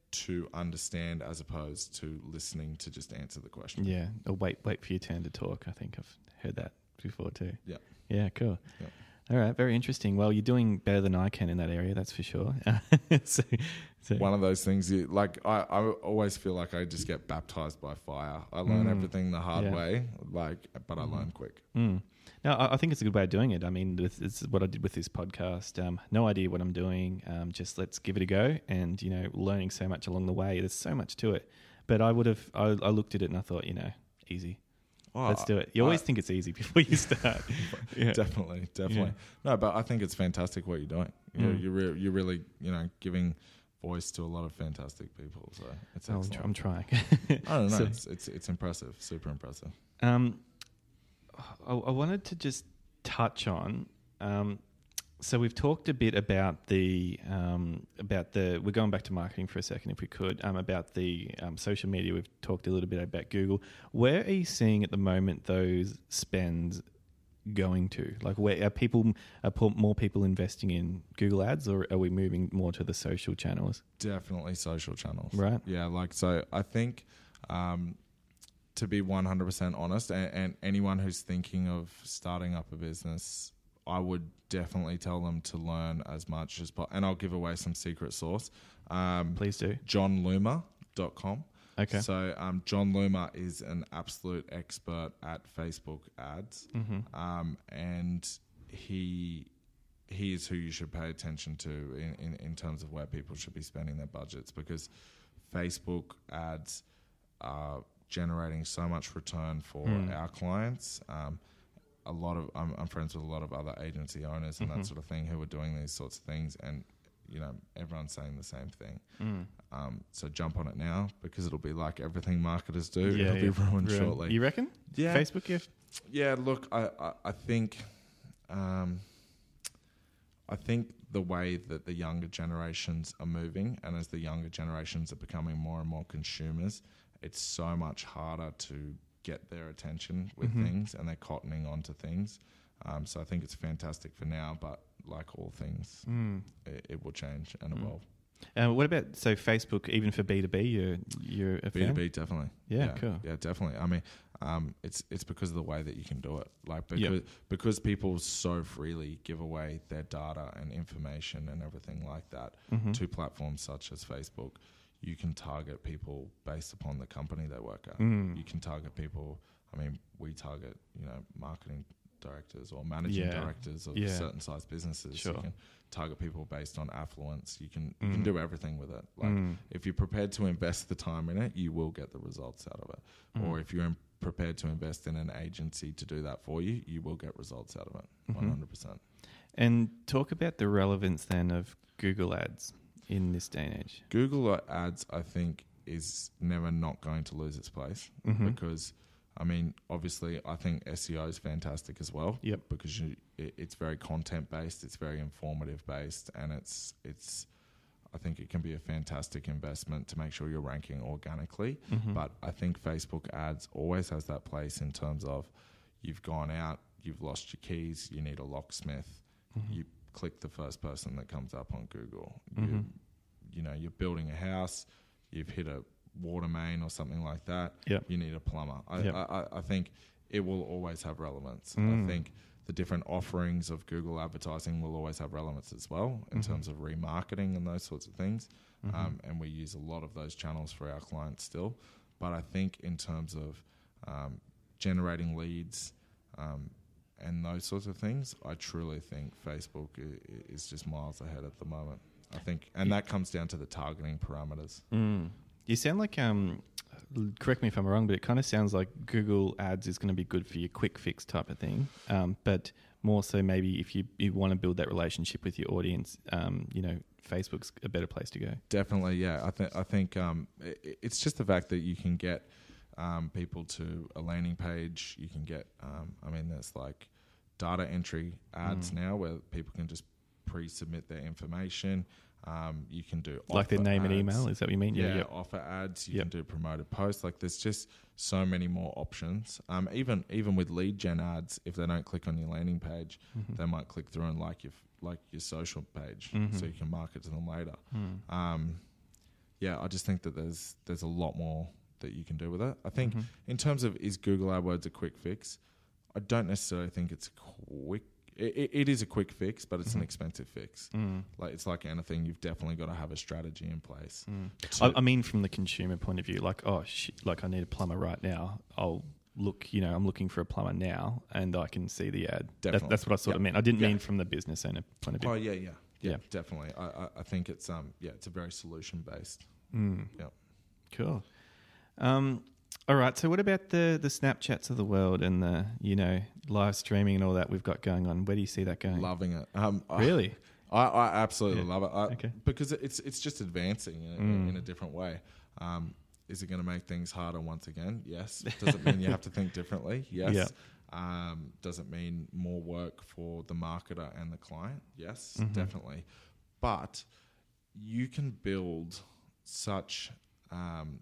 to understand as opposed to listening to just answer the question. Yeah. Or wait, wait for your turn to talk. I think I've heard that before too. Yeah. Yeah. Cool. Yeah. All right. Very interesting. Well, you're doing better than I can in that area. That's for sure. [laughs] so, so One of those things, you, like I, I always feel like I just get baptized by fire. I learn Mm. everything the hard Yeah. way, like, but I Mhm. learn quick. Mm. No, I, I think it's a good way of doing it. I mean, this is what I did with this podcast. Um, no idea what I'm doing. Um, just let's give it a go, and you know, learning so much along the way. There's so much to it. But I would have. I, I looked at it and I thought, you know, easy. Oh, let's do it. You always I- think it's easy before you [laughs] start. [laughs] yeah. Definitely, definitely. No, but I think it's fantastic what you're doing. You're Mm. you're, re- you're really you know giving voice to a lot of fantastic people. So it's I'm, tr- I'm trying. I don't [laughs] know. So- it's, it's it's impressive, super impressive. Um, I, I wanted to just touch on. Um, so we've talked a bit about the um, about the. We're going back to marketing for a second, if we could. Um, about the um, social media. We've talked a little bit about Google. Where are you seeing at the moment those spends going to? Like, where are people? Are more people investing in Google Ads, or are we moving more to the social channels? Definitely social channels. Right. Yeah, like so. I think um, to be 100% honest, and, and anyone who's thinking of starting up a business, I would definitely tell them to learn as much as possible. And I'll give away some secret sauce. Um, Please do. jonloomer.com. Okay. So um, Jon Loomer is an absolute expert at Facebook ads, hmm um, and he he is who you should pay attention to in, in, in terms of where people should be spending their budgets because Facebook ads are generating so much return for Hmm. our clients. Um, a lot of I'm, I'm friends with a lot of other agency owners and Mhm. that sort of thing who are doing these sorts of things, and you know everyone's saying the same thing. Mm. Um, so jump on it now because it'll be like everything marketers do. Yeah, it'll yeah. be [laughs] ruined Ruined. shortly. You reckon? yeah, Facebook, yeah. yeah. Look, I, I, I think, um, I think the way that the younger generations are moving, and as the younger generations are becoming more and more consumers, it's so much harder to get their attention with Mhm. things, and they're cottoning onto things. Um, so I think it's fantastic for now, but like all things, Mm. it, it will change and Mm. evolve. Uh, what about so Facebook? Even for B two B, you're you're a B two B definitely. Yeah, cool. Yeah, definitely. I mean, um, it's it's because of the way that you can do it. Like Yep. because because people so freely give away their data and information and everything like that Mhm. to platforms such as Facebook. You can target people based upon the company they work at. Mm. You can target people. I mean, we target you know marketing directors or managing Yeah. directors of Yeah. certain size businesses. Sure. You can target people based on affluence. You can you Mm. can do everything with it. Like Mm. if you're prepared to invest the time in it, you will get the results out of it. Mm. Or if you're in- prepared to invest in an agency to do that for you, you will get results out of it. Mhm. One hundred percent. And talk about the relevance then of Google Ads in this day and age. Google Ads, I think, is never not going to lose its place Mhm. because I mean, obviously, I think SEO is fantastic as well. Yep. Because you, it, it's very content based, it's very informative based, and it's it's. I think it can be a fantastic investment to make sure you're ranking organically. Mhm. But I think Facebook ads always has that place in terms of you've gone out, you've lost your keys, you need a locksmith. Mhm. You click the first person that comes up on Google. Mhm. You, you know, you're building a house, you've hit a water main or something like that. Yep. You need a plumber. I, Yep. I, I- I think it will always have relevance. Mm. I think the different offerings of Google advertising will always have relevance as well in Mhm. terms of remarketing and those sorts of things. Mhm. Um, and we use a lot of those channels for our clients still. But I think in terms of um, generating leads um, and those sorts of things, I truly think Facebook is just miles ahead at the moment. I think, and that comes down to the targeting parameters. Mm. You sound like, um, correct me if I'm wrong, but it kind of sounds like Google Ads is going to be good for your quick fix type of thing. Um, but more so, maybe if you, you want to build that relationship with your audience, um, you know, Facebook's a better place to go. Definitely, yeah. I think I think um, i it's just the fact that you can get um, people to a landing page. You can get, um, I mean, there's like data entry ads Mm. now where people can just pre-submit their information. Um, you can do Like their name and email, is that what you mean? Yeah, yep. offer ads. You Yep. can do promoted posts. Like there's just so many more options. Um, even even with lead gen ads, if they don't click on your landing page, Mhm. they might click through and like your like your social page, Mhm. so you can market to them later. Mm. Um, yeah, I just think that there's there's a lot more that you can do with it. I think Mhm. in terms of is Google AdWords a quick fix, I don't necessarily think it's quick. It, it, is a quick fix, but it's an Mhm. expensive fix. Mm. Like it's like anything, you've definitely got to have a strategy in place. Mm. I, I mean, from the consumer point of view, like, oh, shit, like I need a plumber right now. I'll look, you know, I'm looking for a plumber now, and I can see the ad. That, that's what I sort of meant. I didn't Yeah. mean from the business owner point of view. Oh yeah, yeah, yeah, Yeah. definitely. I, I, I think it's um yeah, it's a very solution based. Mm. Yep. Cool. Um, all right. So, what about the the Snapchats of the world and the you know live streaming and all that we've got going on? Where do you see that going? Loving it. Um, Really? I, I absolutely Yeah. love it. I, Okay. Because it's it's just advancing in, Mm. in a different way. Um, is it going to make things harder once again? Yes. Does it mean you have to think differently? [laughs] Yes. Yeah. Um, does it mean more work for the marketer and the client? Yes, Mhm. definitely. But you can build such um,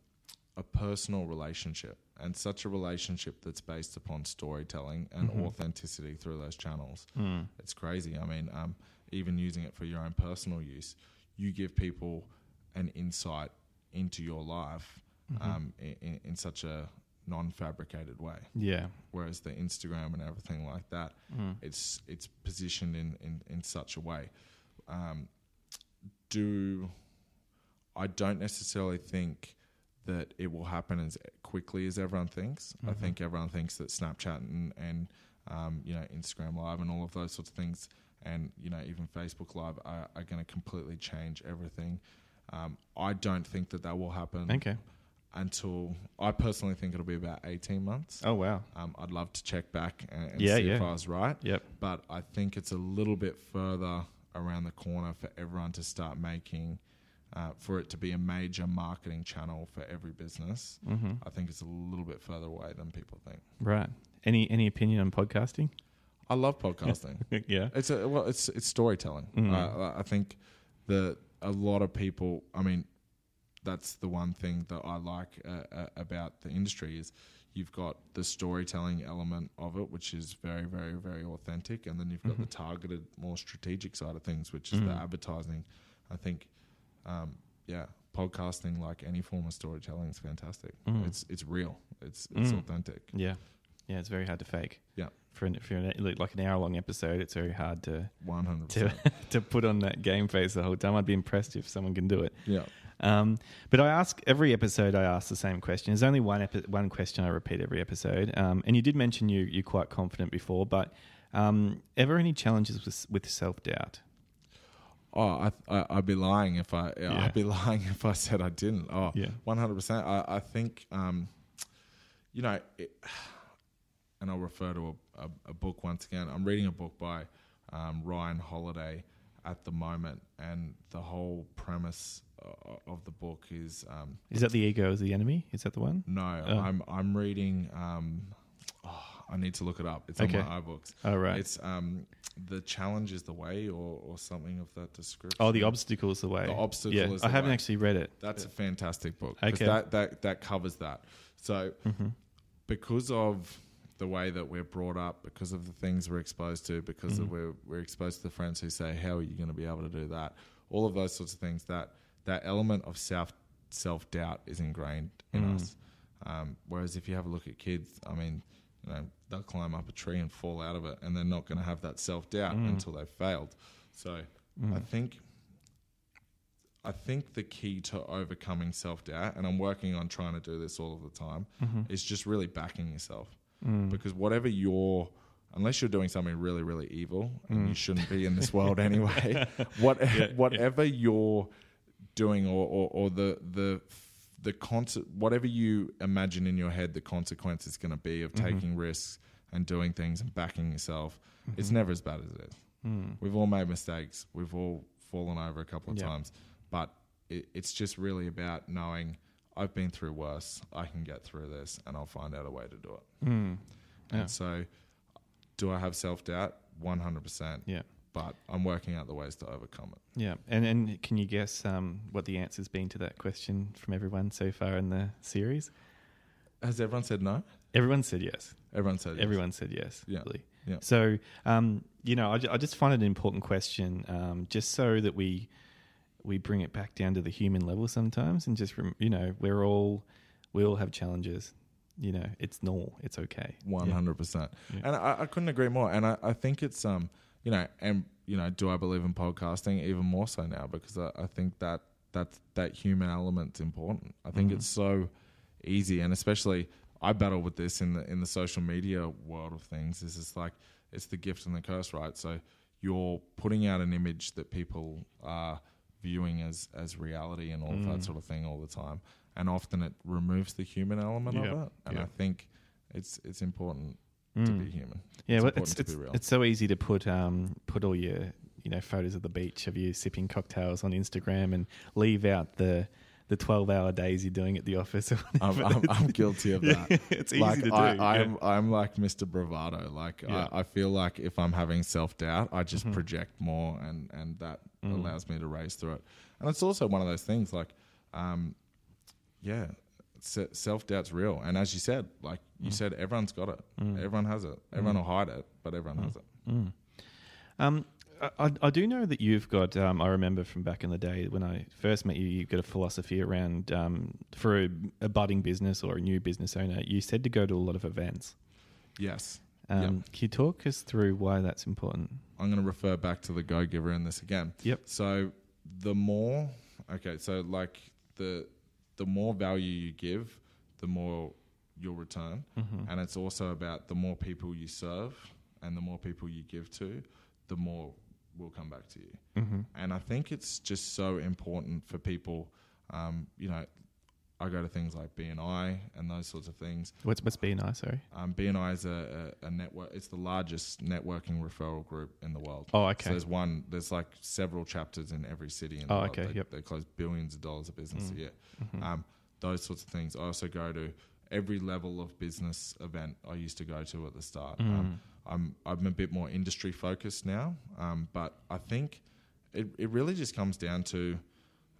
a personal relationship and such a relationship that's based upon storytelling and Mhm. authenticity through those channels Mm. it's crazy. I mean, um, even using it for your own personal use, you give people an insight into your life Mhm. um, in, in such a non-fabricated way. Yeah. Whereas the Instagram and everything like that, Mm. it's it's positioned in in, in such a way. Um, do I don't necessarily think that it will happen as quickly as everyone thinks. I Mhm. think everyone thinks that Snapchat and, and um, you know Instagram Live and all of those sorts of things, and you know even Facebook Live are, are going to completely change everything. Um, I don't think that that will happen Okay. until I personally think it'll be about eighteen months. Oh wow. Um, I'd love to check back and, and Yeah, see if. I was right Yep. but I think it's a little bit further around the corner for everyone to start making, uh, for it to be a major marketing channel for every business. hmm I think it's a little bit further away than people think. Right. Any any opinion on podcasting? I love podcasting. [laughs] yeah. it's a well, it's it's storytelling. Mhm. Uh, I think that a lot of people. I mean, that's the one thing that I like uh, uh, about the industry is you've got the storytelling element of it, which is very, very, very authentic, and then you've got the Mhm. targeted, more strategic side of things, which is the Mhm. advertising. I think, um, yeah, podcasting, like any form of storytelling, is fantastic. Mm. It's it's real. It's it's Mm. authentic. Yeah. Yeah. It's very hard to fake. Yeah. For an, for an, like an hour long episode, it's very hard to One hundred to [laughs] to put on that game face the whole time. I'd be impressed if someone can do it. Yeah. Um, but I ask every episode. I ask the same question. There's only one epi- one question I repeat every episode. Um, and you did mention you you're quite confident before, but um, ever any challenges with with self doubt? Oh, I, I I'd be lying if I Yeah. I'd be [laughs] lying if I said I didn't. Oh, Yeah. one hundred percent. I I think um, you know, it, [sighs] and I'll refer to a, a, a book once again. I'm reading a book by um, Ryan Holiday, at the moment, and the whole premise uh, of the book is um, Is that the ego is the enemy? Is that the one? no, Oh. I'm I'm reading. Um, oh, I need to look it up. It's Okay. on my iBooks. Oh right. It's um, the challenge is the way, or or something of that description. oh, the obstacle is the way. The obstacle yeah, is I haven't way. actually read it. That's a fantastic book. Okay. That that that covers that. So Mhm. because of the way that we're brought up, because of the things we're exposed to, because of Mhm. we're we're exposed to the friends who say, "How are you going to be able to do that?" All of those sorts of things. That that element of self self doubt is ingrained in Mm. us. Um, whereas if you have a look at kids, I mean, you know, they'll climb up a tree and fall out of it, and they're not going to have that self doubt Mm. until they've failed. So I Mm. think I think the key to overcoming self doubt, and I'm working on trying to do this all of the time, Mhm. is just really backing yourself. Mm. Because whatever you're, unless you're doing something really, really evil, and Mm. you shouldn't be in this world anyway, [laughs] what, Yeah, whatever you're doing, or, or, or the the the conse- whatever you imagine in your head, the consequence is going to be of Mhm. taking risks and doing things and backing yourself. It's Mhm. never as bad as it is. Mm. We've all made mistakes. We've all fallen over a couple of Yeah. times, but it, it's just really about knowing I've been through worse. I can get through this, and I'll find out a way to do it. Mm. Yeah. And so, do I have self doubt? One hundred percent. Yeah. But I'm working out the ways to overcome it. Yeah, and and can you guess um, what the answer's been to that question from everyone so far in the series? Has everyone said no? Everyone said yes. Everyone said yes. Everyone said yes. Yeah. Really. Yeah. So, um, you know, I, I just find it an important question, um, just so that we we bring it back down to the human level sometimes, and just rem- you know, we're all we all have challenges. You know, it's normal. It's okay. One hundred percent. And I, I couldn't agree more. And I, I think it's um, you know, and you know, do I believe in podcasting even more so now because I, I think that that that human element's important. I think Mhm. it's so easy, and especially I battle with this in the in the social media world of things. This is like it's the gift and the curse, right? So you're putting out an image that people are viewing as as reality and all of Mm. that sort of thing all the time, and often it removes the human element Yeah. of it. And Yeah. I think it's it's important to Mm. be human. Yeah, It's well, it's it's, real. it's so easy to put um put all your you know photos of the beach of you sipping cocktails on Instagram and leave out the the twelve hour days you're doing at the office. I'm. I'm, I'm [laughs] guilty of Yeah, that. it's easy like to do. I, yeah. I'm, I'm like Mr. Bravado. Like Yeah. I, I feel like if I'm having self doubt, I just Mhm. project more, and and that Mm. allows me to race through it. And it's also one of those things like, um, yeah, se- self doubt's real. And as you said, like you said, everyone's got it. Mm. Everyone has it. Everyone Mm. will hide it, but everyone has it. Mm. Um, I, I- I do know that you've got. Um, I remember from back in the day when I first met you, you've got a philosophy around um, for a, a budding business or a new business owner. You said to go to a lot of events. Yes. Um, Yep. Can you talk us through why that's important? I'm going to refer back to the Go Giver in this again. Yep. So the more, okay, so like the the more value you give, the more you'll return, Mm-hmm. and it's also about the more people you serve and the more people you give to, the more will come back to you. Mm-hmm. And I think it's just so important for people. Um, you know, I go to things like BNI and those sorts of things. What's what's BNI? Sorry. Um, BNI is a, a, a network. It's the largest networking referral group in the world. Oh, okay. So there's one. There's like several chapters in every city in the Oh, world. okay, They, yep. they close billions of dollars of business Mm. a year. Mhm. Um, those sorts of things. I also go to every level of business event I used to go to at the start. Um, Mm. I'm I'm a bit more industry focused now, um, but I think it it really just comes down to,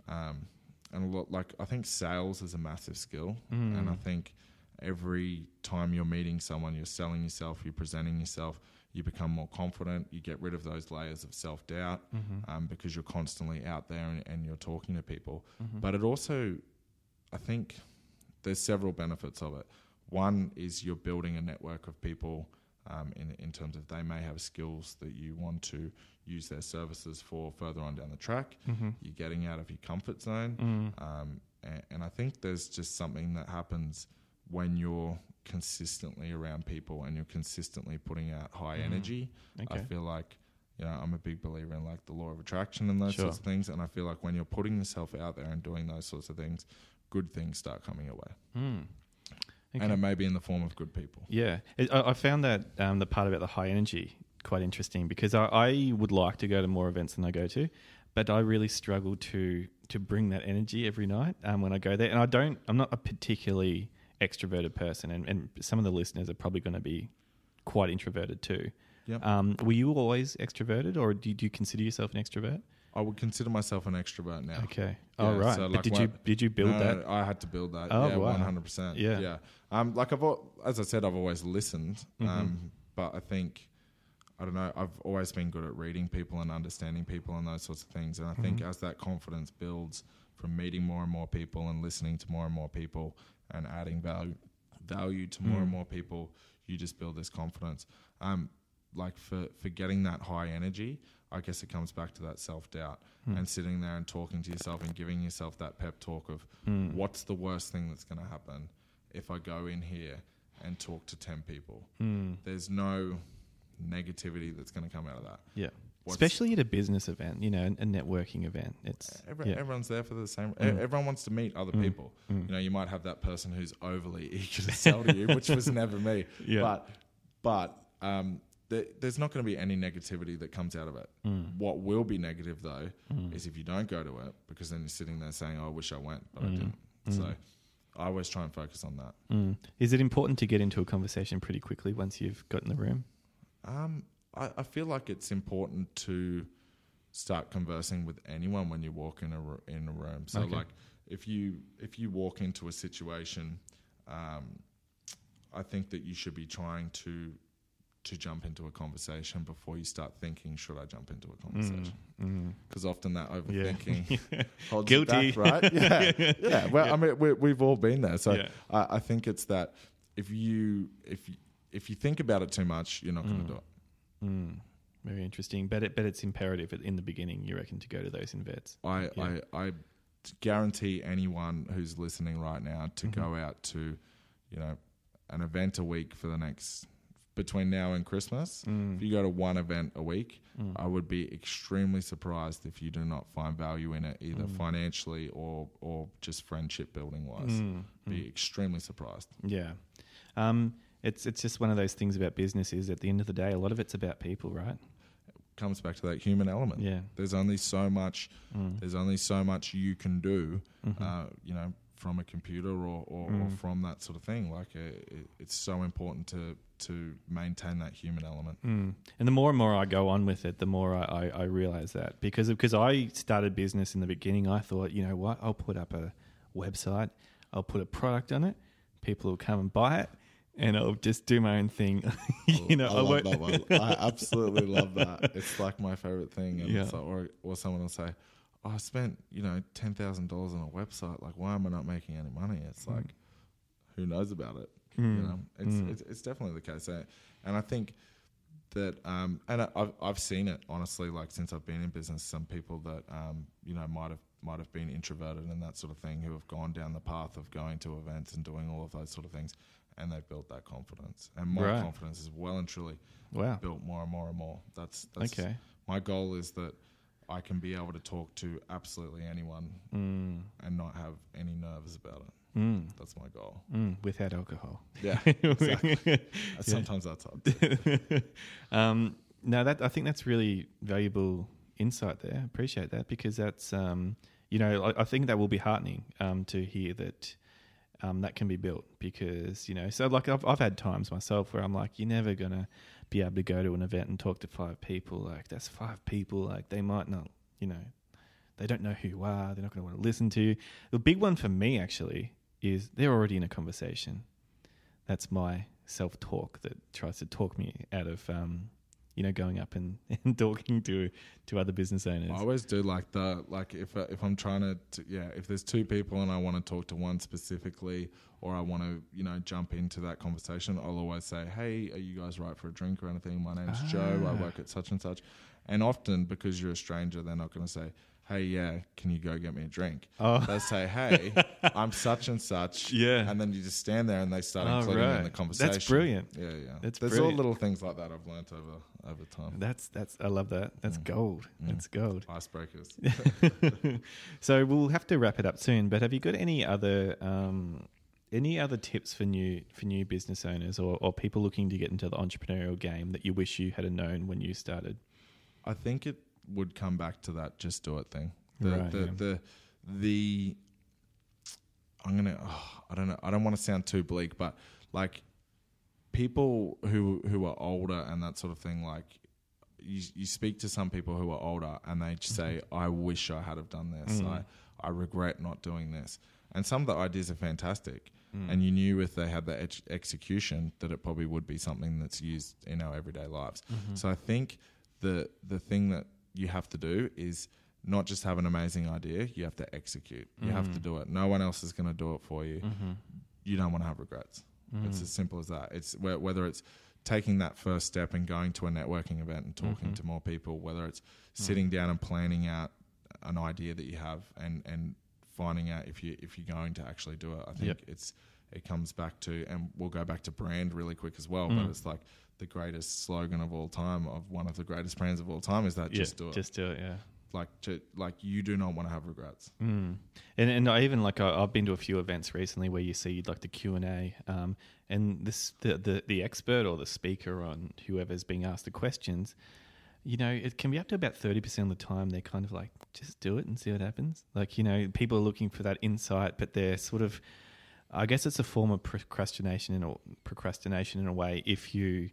um, and a lot like I think sales is a massive skill, and I Mm. think every time you're meeting someone, you're selling yourself, you're presenting yourself, you become more confident, you get rid of those layers of self doubt Mhm. um, because you're constantly out there and, and you're talking to people. Mhm. But it also, I think, there's several benefits of it. One is you're building a network of people um, in in terms of they may have skills that you want to use their services for further on down the track. Mhm. You're getting out of your comfort zone, Mm. um, and, and I think there's just something that happens when you're consistently around people and you're consistently putting out high Mhm. energy. I feel like you know I'm a big believer in like the law of attraction and those Sure. sorts of things, and I feel like when you're putting yourself out there and doing those sorts of things, good things start coming your way, Mm. and it may be in the form of good people. Yeah, I, I found that um, the part about the high energy quite interesting because I, I would like to go to more events than I go to, but I really struggle to to bring that energy every night um, when I go there. And I don't. I'm not a particularly extroverted person, and, and some of the listeners are probably going to be quite introverted too. Yep. Um, were you always extroverted, or do you, do you consider yourself an extrovert? I would consider myself an extrovert now. Okay. Yeah, oh right. so, but did you did you build No, that? I had to build that. Oh, yeah, wow. one hundred percent. Yeah. yeah. Um, like I've, as I said, I've always listened. Mm-hmm. Um, but I think, I don't know, I've always been good at reading people and understanding people and those sorts of things. And I think Mm-hmm. as that confidence builds from meeting more and more people and listening to more and more people and adding value value to more and Mm. more people, you just build this confidence. Um, like for for getting that high energy, I guess it comes back to that self doubt Hmm. and sitting there and talking to yourself and giving yourself that pep talk of Hmm. what's the worst thing that's going to happen if I go in here and talk to 10 people? Mm. There's no negativity that's going to come out of that. Yeah. What's- Especially at a business event, you know, a networking event. It's Every, yeah. Everyone's there for the same. Mm. Everyone wants to meet other Mm. people. Mm. You know, you might have that person who's overly [laughs] eager to sell to you, which was never me. [laughs] Yeah. But, but um, there's not going to be any negativity that comes out of it. Mm. What will be negative though Mm. is if you don't go to it, because then you're sitting there saying, oh, "I wish I went, but I Mm. didn't." Mm. So I always try and focus on that. Mm. Is it important to get into a conversation pretty quickly once you've got in the room? Um, I, I feel like it's important to start conversing with anyone when you walk in a in a room. So, Okay. like, if you if you walk into a situation, um, I think that you should be trying to to jump into a conversation before you start thinking, should I jump into a conversation? Mm. Because often that Yeah. overthinking [laughs] holds Guilty. you back, right? [laughs] Yeah, yeah. Well, I mean, we, we've all been there. So Yeah. I, I think it's that if you if you, if you think about it too much, you're not going Mm. to do it. Mm. Very interesting. But it, but it's imperative in the beginning, you reckon, to go to those invets. I, Yeah. I, I guarantee anyone who's listening right now to Mhm. go out to, you know, an event a week for the next between now and Christmas. Mm. If you go to one event a week, Mm. I would be extremely surprised if you do not find value in it, either Mm. financially or or just friendship building wise. Mm. Be Mm. extremely surprised. Yeah. Um, it's it's just one of those things about business is at the end of the day, a lot of it's about people, right? Comes back to that human element. Yeah. There's only so much. Mm. There's only so much you can do Mhm. uh, you know, from a computer or, or, or Mm. from that sort of thing. Like, uh, it, it's so important to to maintain that human element. Mm. And the more and more I go on with it, the more I, I, I realize that because because I started business in the beginning, I thought, you know what, I'll put up a website, I'll put a product on it, people will come and buy it, and I'll just do my own thing. [laughs] you know, I love won't- that one. I absolutely love that. It's like my favorite thing. And [laughs] Yeah. like, or, or someone will say, oh, I spent, you know, $10,000 on a website. Like, why am I not making any money? It's Mm. like, who knows about it? Mm. You know, it's, Mm. it's, it's definitely the case. And I think that, um, and I- I've, I've seen it honestly, like since I've been in business, some people that, um, you know, might have, might have been introverted and that sort of thing who have gone down the path of going to events and doing all of those sort of things. And they've built that confidence. And my Right. confidence is well and truly wow. built more and more and more. That's, that's Okay. my goal is that I can be able to talk to absolutely anyone Mm. and not have any nerves about it. Mm. That's my goal. Mm. Without alcohol. Yeah, [laughs] exactly. [laughs] Sometimes that's hard. [laughs] um, no, that I think that's really valuable insight there. Appreciate that because that's um, you know I, I think that will be heartening um, to hear that um, that can be built because you know so like I've I've had times myself where I'm like you're never gonna be able to go to an event and talk to five people like that's five people like they might not you know they don't know who you are they're not going to want to listen to you. The big one for me actually is they're already in a conversation. That's my self talk that tries to talk me out of um, you know going up and, [laughs] and talking to to other business owners. I always do like the like if uh, if I'm trying to, yeah if there's two people and I want to talk to one specifically or I want to you know jump into that conversation I'll always say hey are you guys right for a drink or anything my name's Joe I Ah. work at such and such and often because you're a stranger they're not going to say hey yeah can you go get me a drink oh, they say hey [laughs] I'm such and such yeah. and then you just stand there and they start Oh, including you in the conversation That's brilliant. yeah yeah That's there's brilliant. all little things like that I've learnt over over time That's that's I love that. That's Mm. gold. Mm. That's gold. icebreakers [laughs] [laughs] so we'll have to wrap it up soon. But have you got any other um, Any other tips for new for new business owners or, or people looking to get into the entrepreneurial game that you wish you had known when you started? I think it would come back to that just do it thing. The Right, the, yeah. the the I'm gonna oh, I don't know I don't want to sound too bleak, but like people who who are older and that sort of thing, like you you speak to some people who are older and they just say, I wish I had have done this. Mm. I I regret not doing this. And some of the ideas are fantastic. Mm. And you knew if they had the ex- execution that it probably would be something that's used in our everyday lives. Mm-hmm. So I think the the thing that you have to do is not just have an amazing idea, you have to execute. You have to Mm. do it. No one else is going to do it for you. Mm-hmm. You don't want to have regrets. It's as simple as that. It's whe- whether it's taking that first step and going to a networking event and talking Mhm. to more people, whether it's sitting down and planning out an idea that you have and and finding out if you if you're going to actually do it. I think Yep. it's it comes back to and we'll go back to brand really quick as well. Mm. But it's like the greatest slogan of all time of one of the greatest brands of all time is that Yeah, just do it. Just do it. Yeah. like to, like you do not want to have regrets. Mm. And and I even like I, I've been to a few events recently where you see like the Q and A, um, and this the, the the expert or the speaker on whoever's being asked the questions, you know, it can be up to about thirty percent of the time they're kind of like just do it and see what happens. Like you know, people are looking for that insight, but they're sort of, I guess it's a form of procrastination in a procrastination in a way if you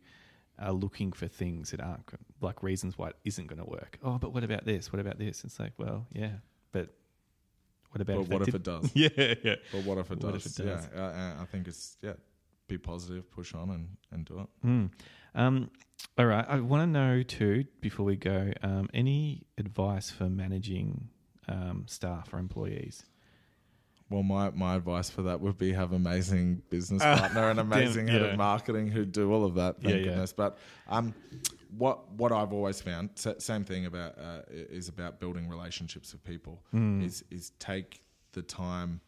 are looking for things that aren't like reasons why it isn't going to work. Oh, but what about this? What about this? It's like, well, yeah, but what about But if what if it does? [laughs] yeah, yeah. But what if it What does? if it does? Yeah, uh, I think it's yeah. Be positive, push on, and and do it. Mm. Um, all right. I want to know too before we go. Um, any advice for managing um, staff or employees? Well, my, my advice for that would be have an amazing business [laughs] Ah, partner and amazing damn, head of marketing who do all of that. Thank Yeah, yeah. goodness. But um, what what I've always found, same thing about uh, is about building relationships with people. Mm. Is is take the time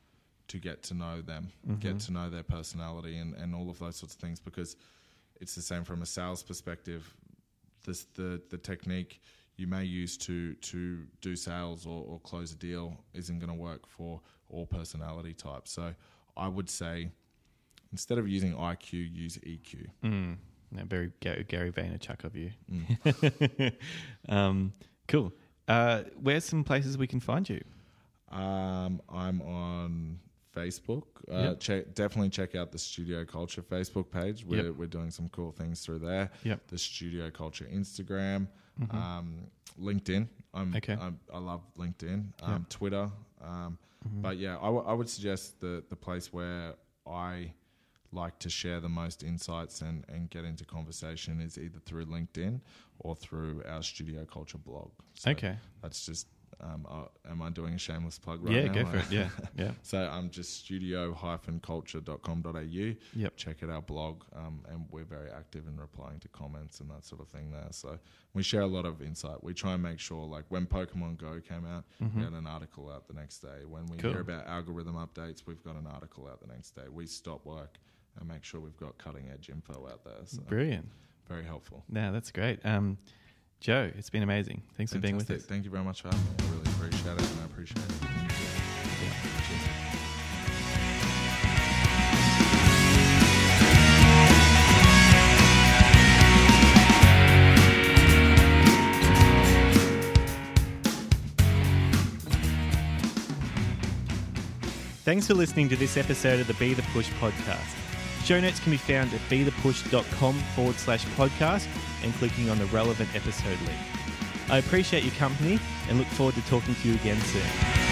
to get to know them, Mm-hmm. get to know their personality, and, and all of those sorts of things. Because it's the same from a sales perspective. This the the technique you may use to to do sales or, or close a deal isn't going to work for all personality types. So I would say instead of using IQ, use EQ. Mm. No, very Gary, Gary Vaynerchuk of you. Mm. [laughs] um, cool. Uh, where's some places we can find you? Um, I'm on Facebook. Uh, Yep. check, definitely check out the Studio Culture Facebook page. We're, Yep. we're doing some cool things through there. Yep. The Studio Culture Instagram, Mhm. um, LinkedIn. I'm, Okay. I'm, I love LinkedIn. Um, Yep. Twitter. Um, Mhm. But yeah, I, w- I would suggest the the place where I like to share the most insights and, and get into conversation is either through LinkedIn or through our Studio Culture blog. So okay. that's just. Um, uh, am I doing a shameless plug right yeah, now? go for it. Yeah, [laughs] yeah. So I'm just studio-culture.com.au. Yep. Check out our blog, um, and we're very active in replying to comments and that sort of thing there. So we share a lot of insight. We try and make sure, like when Pokemon Go came out, Mhm. we had an article out the next day. When we Cool. hear about algorithm updates, we've got an article out the next day. We stop work and make sure we've got cutting edge info out there. So Brilliant. very helpful. No, that's great. Um, Joe, it's been amazing. Thanks for being with us. Thank you very much for having me. I really appreciate it, and I appreciate it. Yeah. Thanks for listening to this episode of the Be the Push podcast. Show notes can be found at bethepush.com forward slash podcast and clicking on the relevant episode link. I appreciate your company and look forward to talking to you again soon.